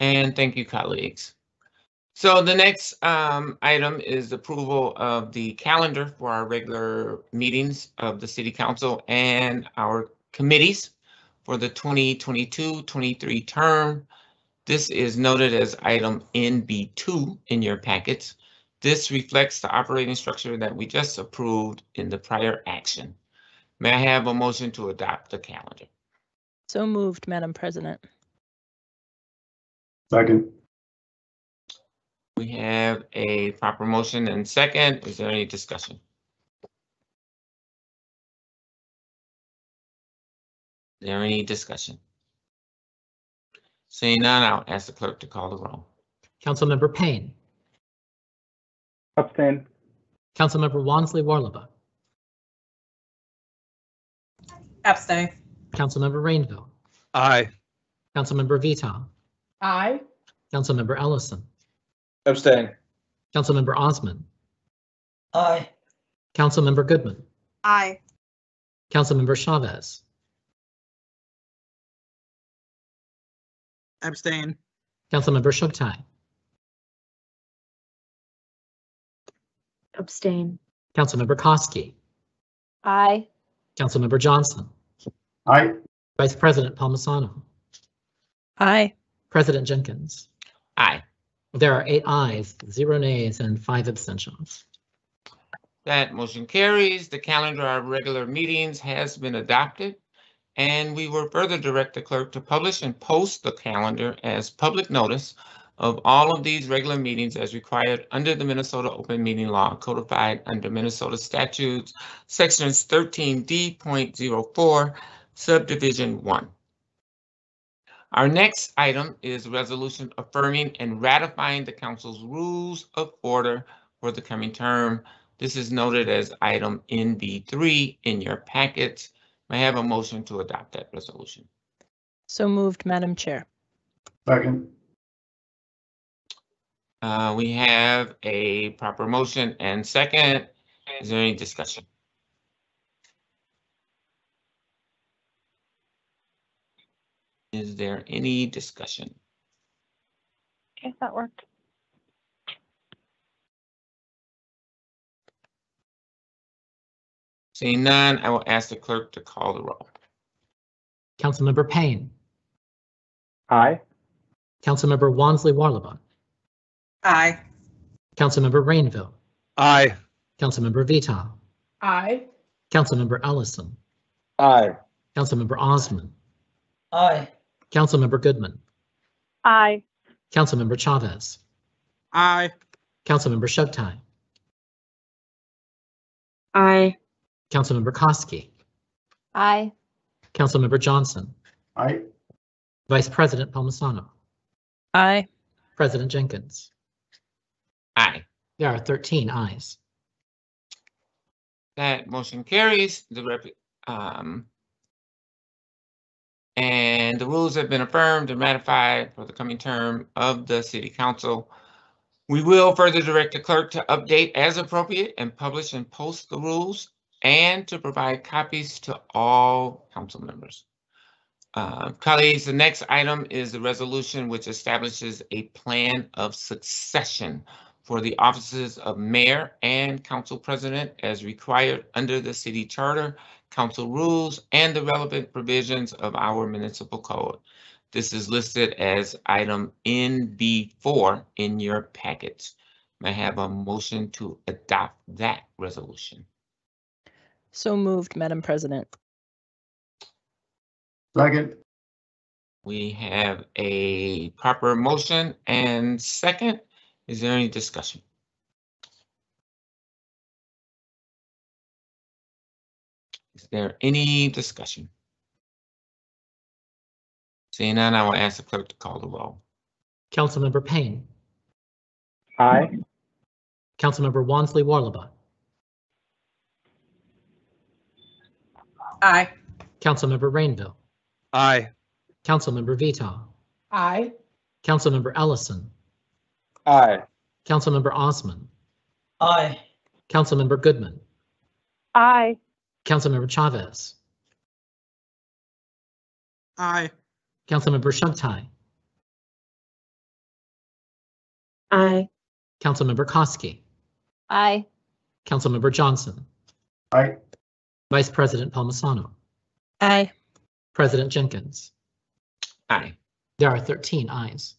And thank you, colleagues. So the next um, item is approval of the calendar for our regular meetings of the city council and our committees for the 2022-23 term. This is noted as item NB2 in your packets. This reflects the operating structure that we just approved in the prior action. May I have a motion to adopt the calendar? So moved, Madam President. Second. We have a proper motion and second. Is there any discussion? Is there any discussion? Seeing none, I'll ask the clerk to call the roll. Councilmember Payne, Abstain. Councilmember Wonsley Worlobah, Abstain. Councilmember Rainville, Aye. Councilmember Vetaw, Aye. Councilmember Ellison, Abstain. Councilmember Osman, Aye. Councilmember Goodman, Aye. Councilmember Chavez, Abstain. Councilmember Chughtai, Abstain. Councilmember Koski, Aye. Councilmember Johnson, Aye. Vice President Palmisano, Aye. President Jenkins. Aye. There are eight ayes, zero nays, and five abstentions. That motion carries. The calendar of regular meetings has been adopted. And we will further direct the clerk to publish and post the calendar as public notice of all of these regular meetings as required under the Minnesota Open Meeting Law codified under Minnesota statutes, sections 13D.04, subdivision 1. Our next item is a resolution affirming and ratifying the council's rules of order for the coming term. This is noted as item NB3 in your packets. May I have a motion to adopt that resolution? So moved, Madam Chair. Second. Uh, we have a proper motion and second. Is there any discussion? Is there any discussion? Okay, that worked. Seeing none, I will ask the clerk to call the roll. Councilmember Payne, Aye. Councilmember Wonsley Worlobah, Aye. Councilmember Rainville, Aye. Councilmember Vetaw, Aye. Councilmember Ellison, Aye. Councilmember Osman, Aye. Councilmember Goodman, Aye. Councilmember Chavez, Aye. Councilmember Chughtai, Aye. Councilmember Koski, Aye. Councilmember Johnson, Aye. Vice President Palmisano, Aye. President Jenkins. Aye. There are 13 ayes. That motion carries. The rep, um, and the rules have been affirmed and ratified for the coming term of the city council. We will further direct the clerk to update as appropriate and publish and post the rules and to provide copies to all council members. Uh, Colleagues, the next item is the resolution which establishes a plan of succession for the offices of mayor and council president as required under the city charter, council rules, and the relevant provisions of our municipal code. This is listed as item NB4 in your packets. May I have a motion to adopt that resolution? So moved, Madam President. Second. We have a proper motion and second. Is there any discussion? Is there any discussion? Seeing none, I will ask the clerk to call the roll. Councilmember Payne, Aye. Councilmember Wonsley Worlobah, Aye. Councilmember Rainville, Aye. Councilmember Vetaw, Aye. Councilmember Ellison, Aye. Councilmember Osman, Aye. Councilmember Goodman, Aye. Councilmember Chavez, Aye. Councilmember Chughtai, Aye. Councilmember Koski, Aye. Councilmember Johnson, Aye. Vice President Palmisano, Aye. President Jenkins. Aye. There are 13 ayes.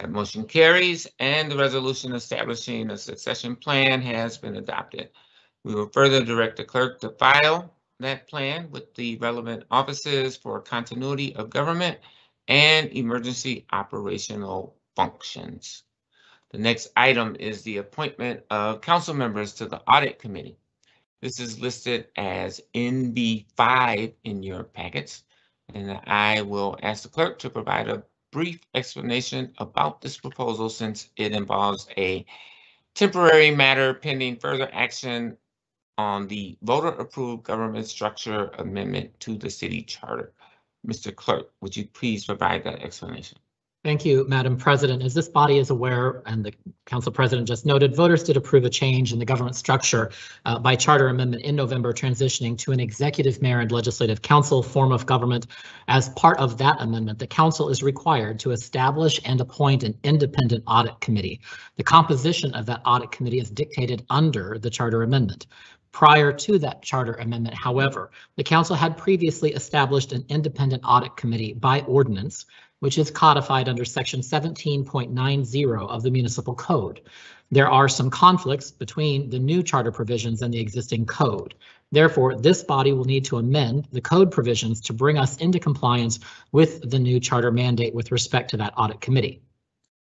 That motion carries and the resolution establishing a succession plan has been adopted. We will further direct the clerk to file that plan with the relevant offices for continuity of government and emergency operational functions. The next item is the appointment of council members to the audit committee. This is listed as NB5 in your packets. And I will ask the clerk to provide a brief explanation about this proposal since it involves a temporary matter pending further action on the voter-approved government structure amendment to the city charter. Mr. Clerk, would you please provide that explanation? Thank you, Madam President. As this body is aware, and the Council President just noted, voters did approve a change in the government structure uh, by charter amendment in November, transitioning to an executive mayor and legislative council form of government. As part of that amendment, the council is required to establish and appoint an independent audit committee. The composition of that audit committee is dictated under the charter amendment. Prior to that charter amendment, however, the council had previously established an independent audit committee by ordinance which is codified under section 17.90 of the municipal code. There are some conflicts between the new charter provisions and the existing code. Therefore, this body will need to amend the code provisions to bring us into compliance with the new charter mandate with respect to that audit committee.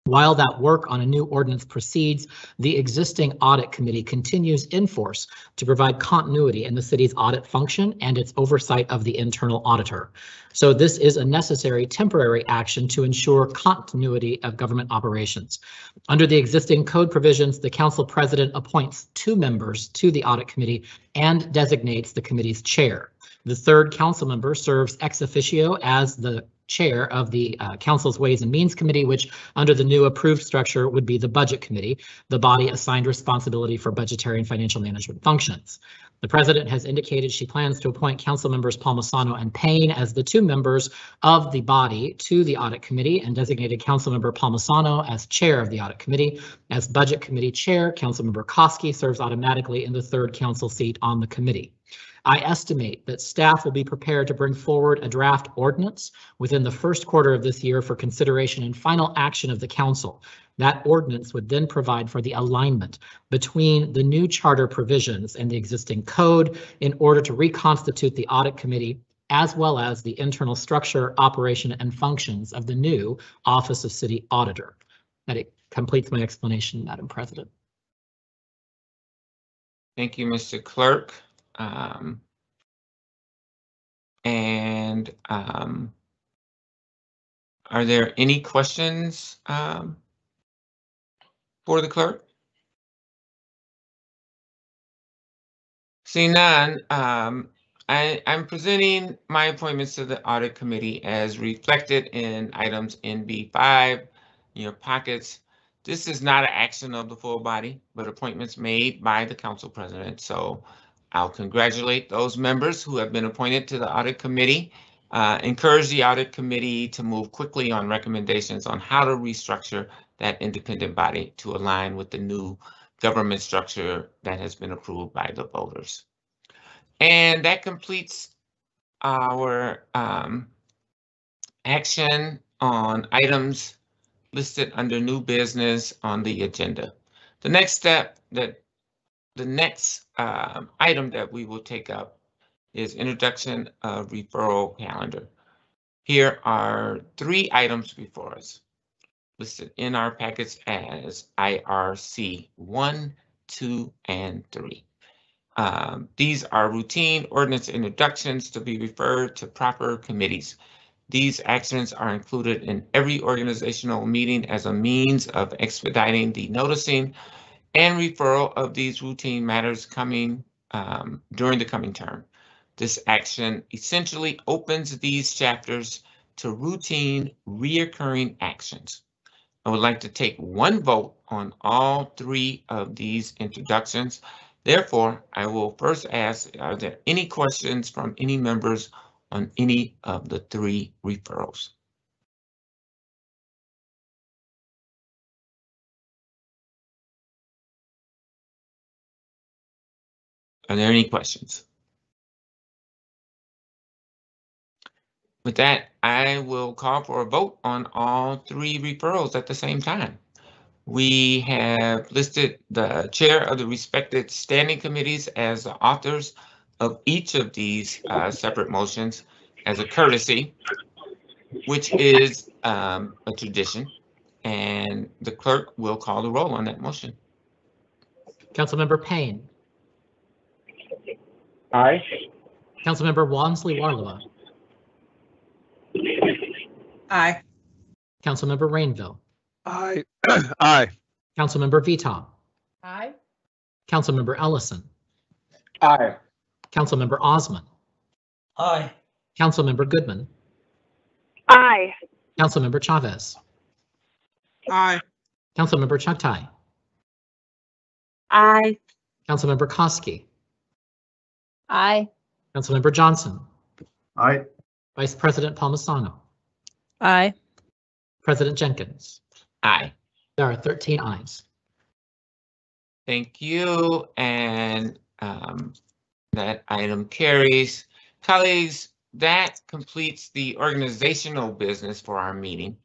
While that work on a new ordinance proceeds, the existing audit committee continues in force to provide continuity in the city's audit function and its oversight of the internal auditor. So this is a necessary temporary action to ensure continuity of government operations. Under the existing code provisions, the council president appoints two members to the audit committee and designates the committee's chair. The third council member serves ex officio as the chair of the uh, council's Ways and Means Committee, which under the new approved structure would be the Budget Committee, the body assigned responsibility for budgetary and financial management functions. The president has indicated she plans to appoint council members Palmisano and Payne as the two members of the body to the audit committee and designated council member Palmisano as chair of the audit committee. As budget committee chair, council member Koski serves automatically in the third council seat on the committee. I estimate that staff will be prepared to bring forward a draft ordinance within the first quarter of this year for consideration and final action of the council. That ordinance would then provide for the alignment between the new charter provisions and the existing code in order to reconstitute the audit committee as well as the internal structure, operation, and functions of the new Office of City Auditor. That it completes my explanation, Madam President. Thank you, Mr. Clerk. Um, and um, are there any questions um, for the clerk? Seeing none, um, I, I'm presenting my appointments to the audit committee as reflected in items NB5 in your pockets. This is not an action of the full body, but appointments made by the council president. So I'll congratulate those members who have been appointed to the audit committee. Uh, encourage the audit committee to move quickly on recommendations on how to restructure that independent body to align with the new government structure that has been approved by the voters. And that completes our um, action on items listed under new business on the agenda. The next step that the next um, item that we will take up is introduction of referral calendar. Here are three items before us listed in our packets as IRC 1, 2, and 3. Um, these are routine ordinance introductions to be referred to proper committees. These actions are included in every organizational meeting as a means of expediting the noticing and referral of these routine matters coming um, during the coming term. This action essentially opens these chapters to routine reoccurring actions. I would like to take one vote on all three of these introductions. Therefore, I will first ask, are there any questions from any members on any of the three referrals? Are there any questions? With that, I will call for a vote on all three referrals at the same time. We have listed the chair of the respected standing committees as the authors of each of these uh, separate motions as a courtesy, which is um, a tradition, and the clerk will call the roll on that motion. Councilmember Payne, Aye. Councilmember Wonsley Worlobah, Aye. Councilmember Rainville, Aye. Aye. Councilmember Vetaw, Aye. Councilmember Ellison, Aye. Councilmember Osman, Aye. Councilmember Goodman, Aye. Councilmember Chavez, Aye. Councilmember Chughtai, Aye. Councilmember Koski, Aye. Councilmember Johnson, Aye. Vice President Palmisano, Aye. President Jenkins. Aye. There are 13 ayes. Thank you, and um, that item carries. Colleagues, that completes the organizational business for our meeting.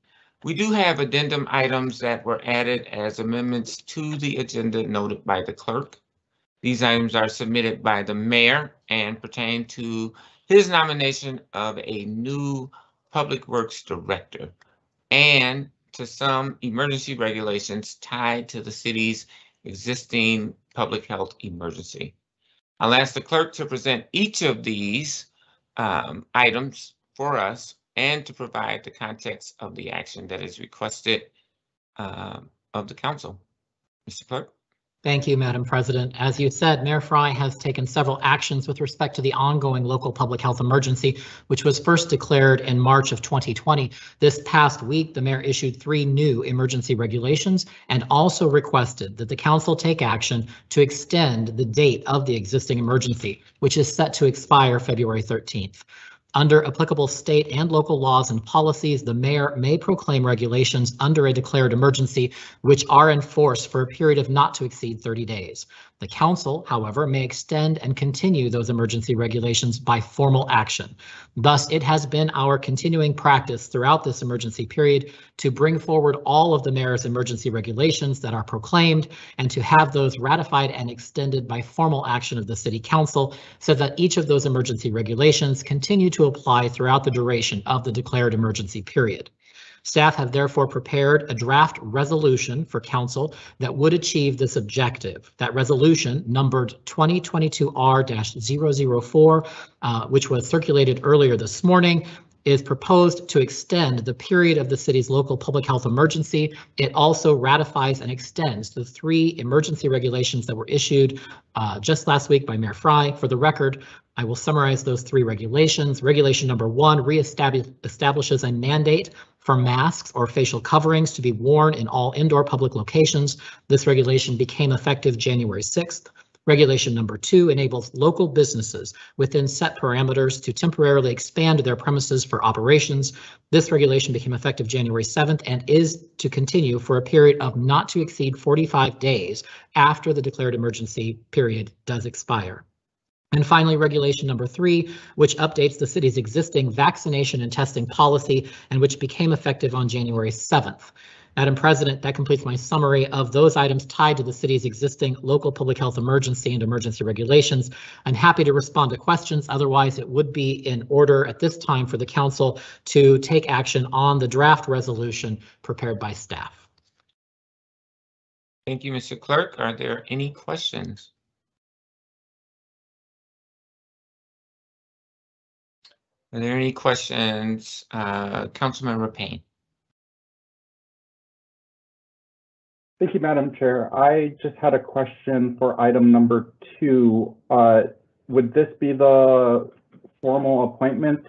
We do have addendum items that were added as amendments to the agenda noted by the clerk. These items are submitted by the mayor and pertain to his nomination of a new Public Works Director and to some emergency regulations tied to the city's existing public health emergency. I'll ask the clerk to present each of these um, items for us and to provide the context of the action that is requested um, of the council. Mr. Clerk? Thank you, Madam President. As you said, Mayor Frey has taken several actions with respect to the ongoing local public health emergency, which was first declared in March of 2020. This past week, the mayor issued three new emergency regulations and also requested that the council take action to extend the date of the existing emergency, which is set to expire February 13th. Under applicable state and local laws and policies, the mayor may proclaim regulations under a declared emergency, which are in force for a period of not to exceed 30 days. The council, however, may extend and continue those emergency regulations by formal action. Thus, it has been our continuing practice throughout this emergency period to bring forward all of the mayor's emergency regulations that are proclaimed and to have those ratified and extended by formal action of the city council so that each of those emergency regulations continue to apply throughout the duration of the declared emergency period. Staff have therefore prepared a draft resolution for council that would achieve this objective. That resolution numbered 2022R-004, uh, which was circulated earlier this morning, is proposed to extend the period of the city's local public health emergency. It also ratifies and extends the three emergency regulations that were issued uh, just last week by Mayor Frey. For the record, I will summarize those three regulations. Regulation number one reestablishes a mandate for masks or facial coverings to be worn in all indoor public locations. This regulation became effective January 6th. Regulation number two enables local businesses within set parameters to temporarily expand their premises for operations. This regulation became effective January 7th and is to continue for a period of not to exceed 45 days after the declared emergency period does expire. And finally, regulation number three, which updates the city's existing vaccination and testing policy and which became effective on January 7th. Madam President, that completes my summary of those items tied to the city's existing local public health emergency and emergency regulations. I'm happy to respond to questions. Otherwise, it would be in order at this time for the council to take action on the draft resolution prepared by staff. Thank you, Mr. Clerk. Are there any questions? Are there any questions? Uh, Councilmember Payne? Thank you, Madam Chair. I just had a question for item number two. Uh, Would this be the formal appointment?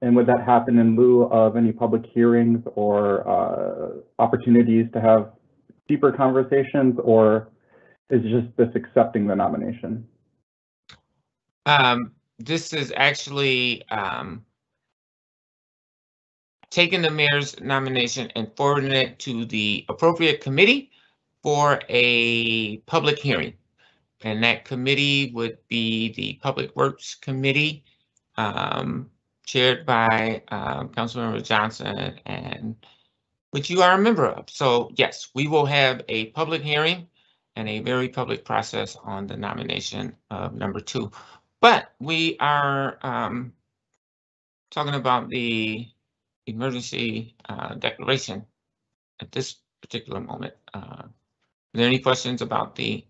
And would that happen in lieu of any public hearings or uh, opportunities to have deeper conversations? Or is just this accepting the nomination? Um, this is actually, um, taking the mayor's nomination and forwarding it to the appropriate committee for a public hearing. And that committee would be the Public Works Committee, um, chaired by, um, Councilmember Johnson and which you are a member of. So yes, we will have a public hearing and a very public process on the nomination of number two. But we are, um, talking about the emergency, uh, declaration at this particular moment. Uh, are there any questions about the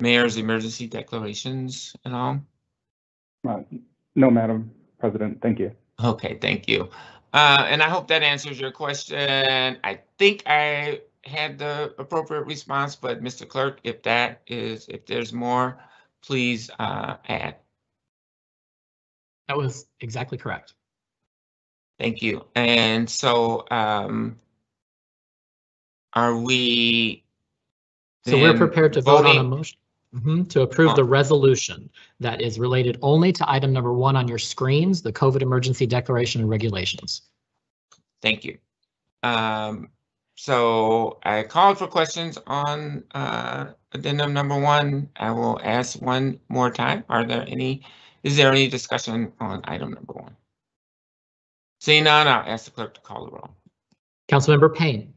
mayor's emergency declarations at all? Uh, No, Madam President, thank you. Okay, thank you. Uh, and I hope that answers your question. I think I had the appropriate response, but Mr. Clerk, if that is, if there's more, please, uh, add. That was exactly correct. Thank you. And so, um, are we? So we're prepared to vote on a voting- motion Mhm, to approve the resolution that is related only to item number one on your screens, the COVID emergency declaration and regulations. Thank you. Um, so I called for questions on, uh, addendum number one. I will ask one more time. Are there any, is there any discussion on item number one? Seeing none, I'll ask the clerk to call the roll. Councilmember Payne,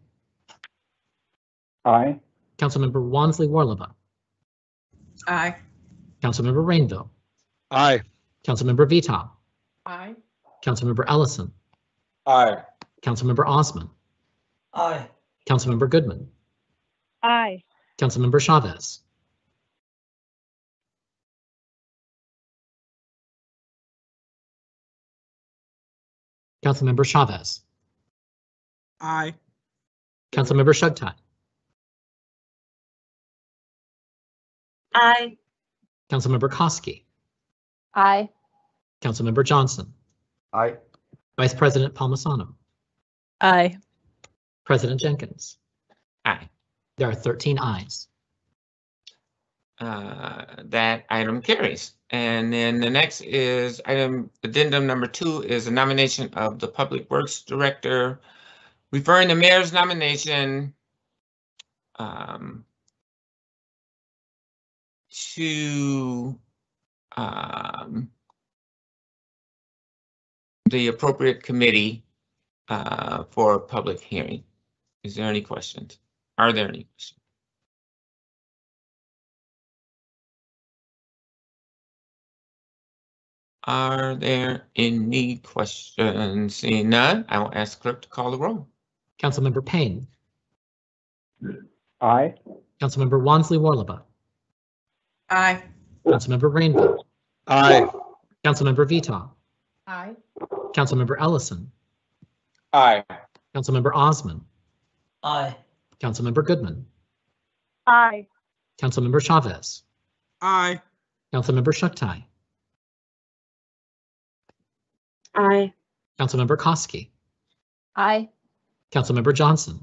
Aye. Councilmember Wonsley Worlobah, Aye. Councilmember Rainville, Aye. Councilmember Vetaw, Aye. Councilmember Ellison, Aye. Councilmember Osman, Aye. Councilmember Goodman, Aye. Councilmember Chavez, Councilmember Chavez, Aye. Councilmember Chughtai, Aye. Councilmember Koski, Aye. Councilmember Johnson, Aye. Vice President Palmisano, Aye. President Jenkins. Aye. There are 13 ayes. Uh, that item carries. And then the next is item addendum number two is a nomination of the Public Works Director. Referring the mayor's nomination um, to um, the appropriate committee uh, for a public hearing. Is there any questions? Are there any questions? Are there any questions? Seeing none, I will ask clerk to call the roll. Councilmember Payne, Aye. Councilmember Wonsley Worlobah, Aye. Councilmember Rainville, Aye. Councilmember Vetaw, Aye. Councilmember Ellison, Aye. Councilmember Osman, Aye. Councilmember Goodman, Aye. Councilmember Chavez, Aye. Councilmember Chughtai, Aye. Councilmember Koski, Aye. Councilmember Johnson,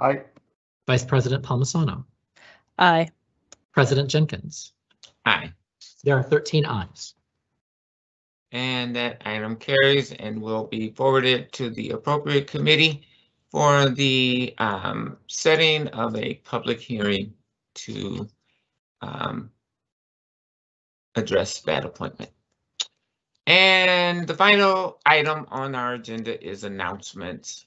Aye. Vice President Palmisano, Aye. President Jenkins. Aye. There are 13 ayes. And that item carries and will be forwarded to the appropriate committee for the um, setting of a public hearing to um, address that appointment. And the final item on our agenda is announcements.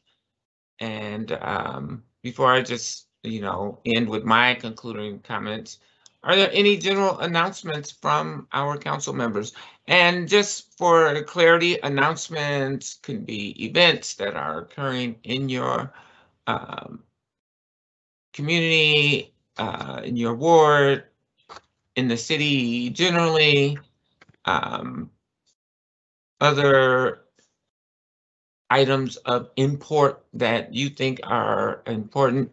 And um, before I just, you know, end with my concluding comments, are there any general announcements from our council members? And just for clarity, announcements can be events that are occurring in your um, community, uh, in your ward, in the city generally, um, other items of import that you think are important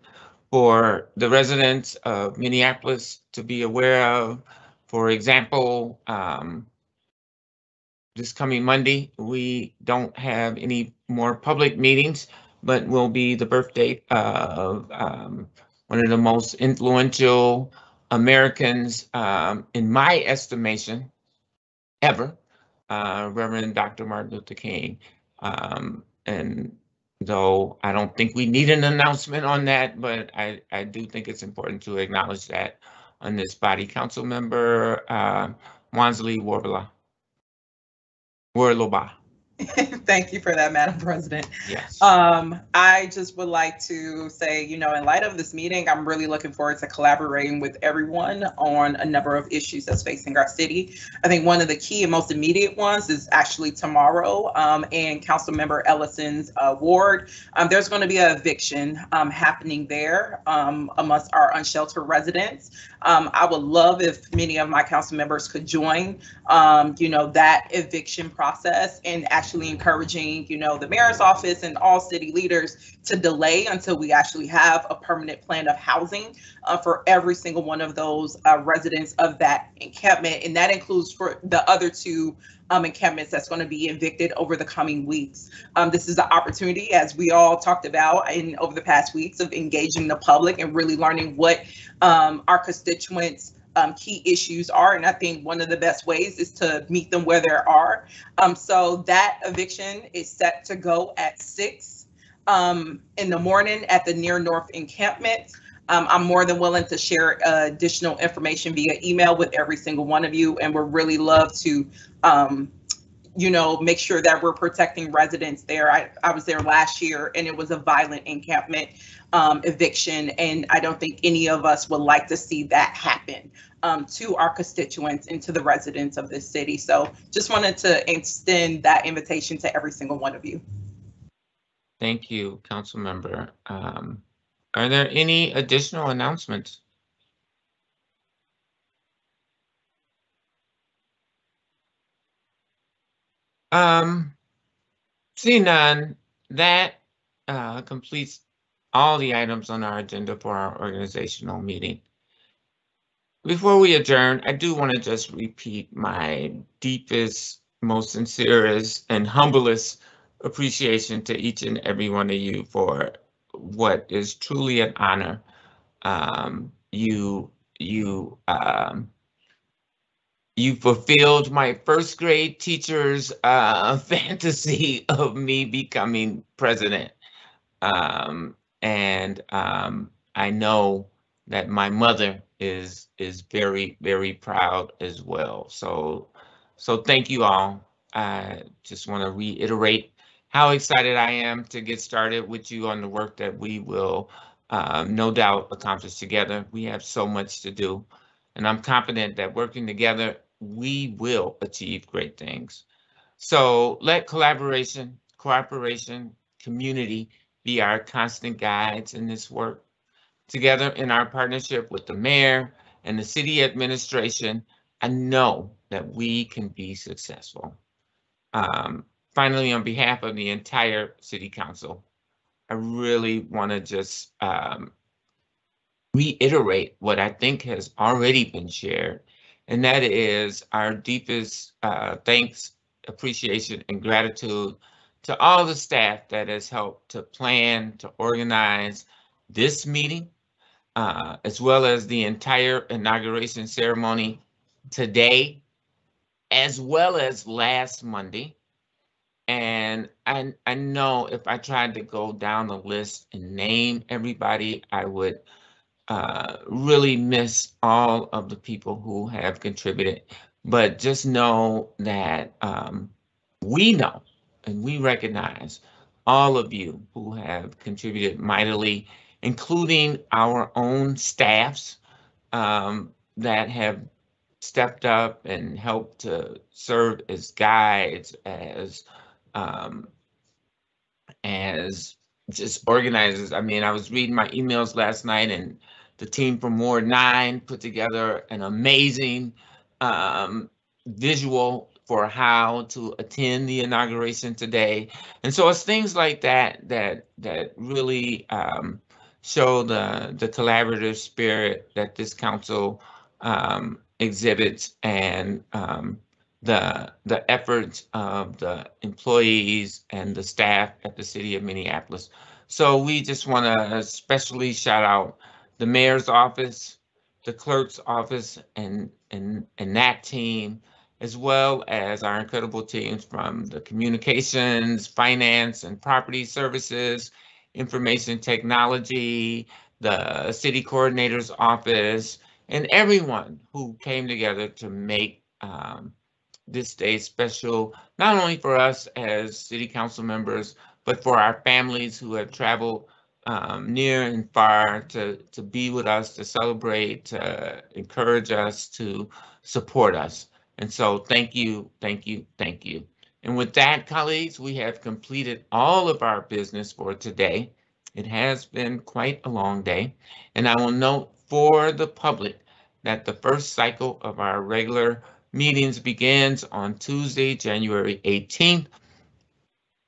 for the residents of Minneapolis to be aware of. For example, um, this coming Monday, we don't have any more public meetings, but will be the birthday of um, one of the most influential Americans, um, in my estimation, ever, uh, Reverend Dr. Martin Luther King. Um, and though I don't think we need an announcement on that, but I, I do think it's important to acknowledge that on this body. Council member uh, Wonsley. Worlobah. Thank you for that, Madam President. Yes. Um, I just would like to say, you know, in light of this meeting, I'm really looking forward to collaborating with everyone on a number of issues that's facing our city. I think one of the key and most immediate ones is actually tomorrow um, in Councilmember Ellison's uh, ward. Um, there's going to be an eviction um, happening there um, amongst our unsheltered residents. Um, I would love if many of my council members could join, um, you know, that eviction process and actually encouraging, you know, the mayor's office and all city leaders to delay until we actually have a permanent plan of housing uh, for every single one of those uh, residents of that encampment. And that includes for the other two um, encampments that's going to be evicted over the coming weeks. Um, this is the opportunity, as we all talked about in over the past weeks, of engaging the public and really learning what um, our constituents um, key issues are. And I think one of the best ways is to meet them where they are. Um, so that eviction is set to go at six um, in the morning at the Near North encampment. Um, I'm more than willing to share uh, additional information via email with every single one of you, and would really love to, um, you know, make sure that we're protecting residents there. I, I was there last year, and it was a violent encampment um, eviction, and I don't think any of us would like to see that happen um, to our constituents and to the residents of this city. So just wanted to extend that invitation to every single one of you. Thank you, council member. Um, are there any additional announcements? Um, seeing none, that uh, completes all the items on our agenda for our organizational meeting. Before we adjourn, I do want to just repeat my deepest, most sincerest, and humblest appreciation to each and every one of you for what is truly an honor. Um, you, you, um, you fulfilled my first grade teacher's uh, fantasy of me becoming president. Um, and um, I know that my mother is is very very proud as well. So so thank you all. I just want to reiterate how excited I am to get started with you on the work that we will um, no doubt accomplish together. We have so much to do, and I'm confident that working together we will achieve great things. So let collaboration, cooperation, community be our constant guides in this work. Together in our partnership with the mayor and the city administration, I know that we can be successful. Um, finally, on behalf of the entire city council, I really want to just um, reiterate what I think has already been shared, and that is our deepest uh, thanks, appreciation, and gratitude to all the staff that has helped to plan, to organize this meeting, uh, as well as the entire inauguration ceremony today, as well as last Monday. And I, I know if I tried to go down the list and name everybody, I would uh, really miss all of the people who have contributed. But just know that um, we know and we recognize all of you who have contributed mightily, including our own staffs um, that have stepped up and helped to serve as guides, as um, as just organizers. I mean, I was reading my emails last night, and the team from Ward Nine put together an amazing um, visual for how to attend the inauguration today. And so it's things like that that that really um, show the the collaborative spirit that this council um, exhibits and um, the the efforts of the employees and the staff at the city of Minneapolis. So we just want to especially shout out the mayor's office, the clerk's office, and and and that team, as well as our incredible teams from the communications, finance, and property services, information technology, the city coordinator's office, and everyone who came together to make um, this day special, not only for us as city council members, but for our families who have traveled um, near and far to, to be with us, to celebrate, to encourage us, to support us. And so thank you, thank you, thank you. And with that, colleagues, we have completed all of our business for today. It has been quite a long day. And I will note for the public that the first cycle of our regular meetings begins on Tuesday, January 18th.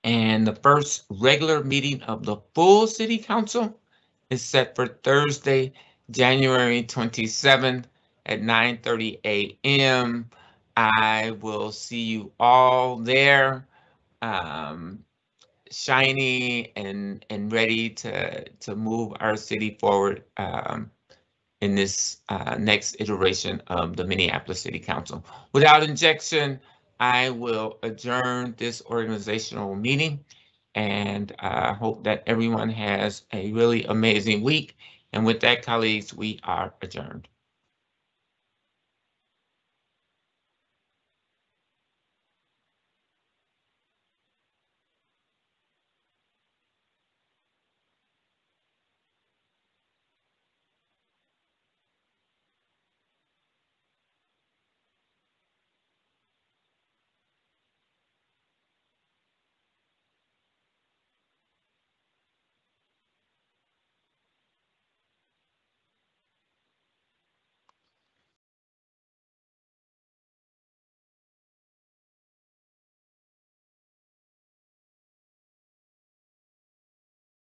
And the first regular meeting of the full city council is set for Thursday, January 27th at 9:30 a.m. I will see you all there, um, shiny and and ready to to move our city forward um, in this uh, next iteration of the Minneapolis City Council. Without injection, I will adjourn this organizational meeting and I uh, hope that everyone has a really amazing week. And with that, colleagues, we are adjourned.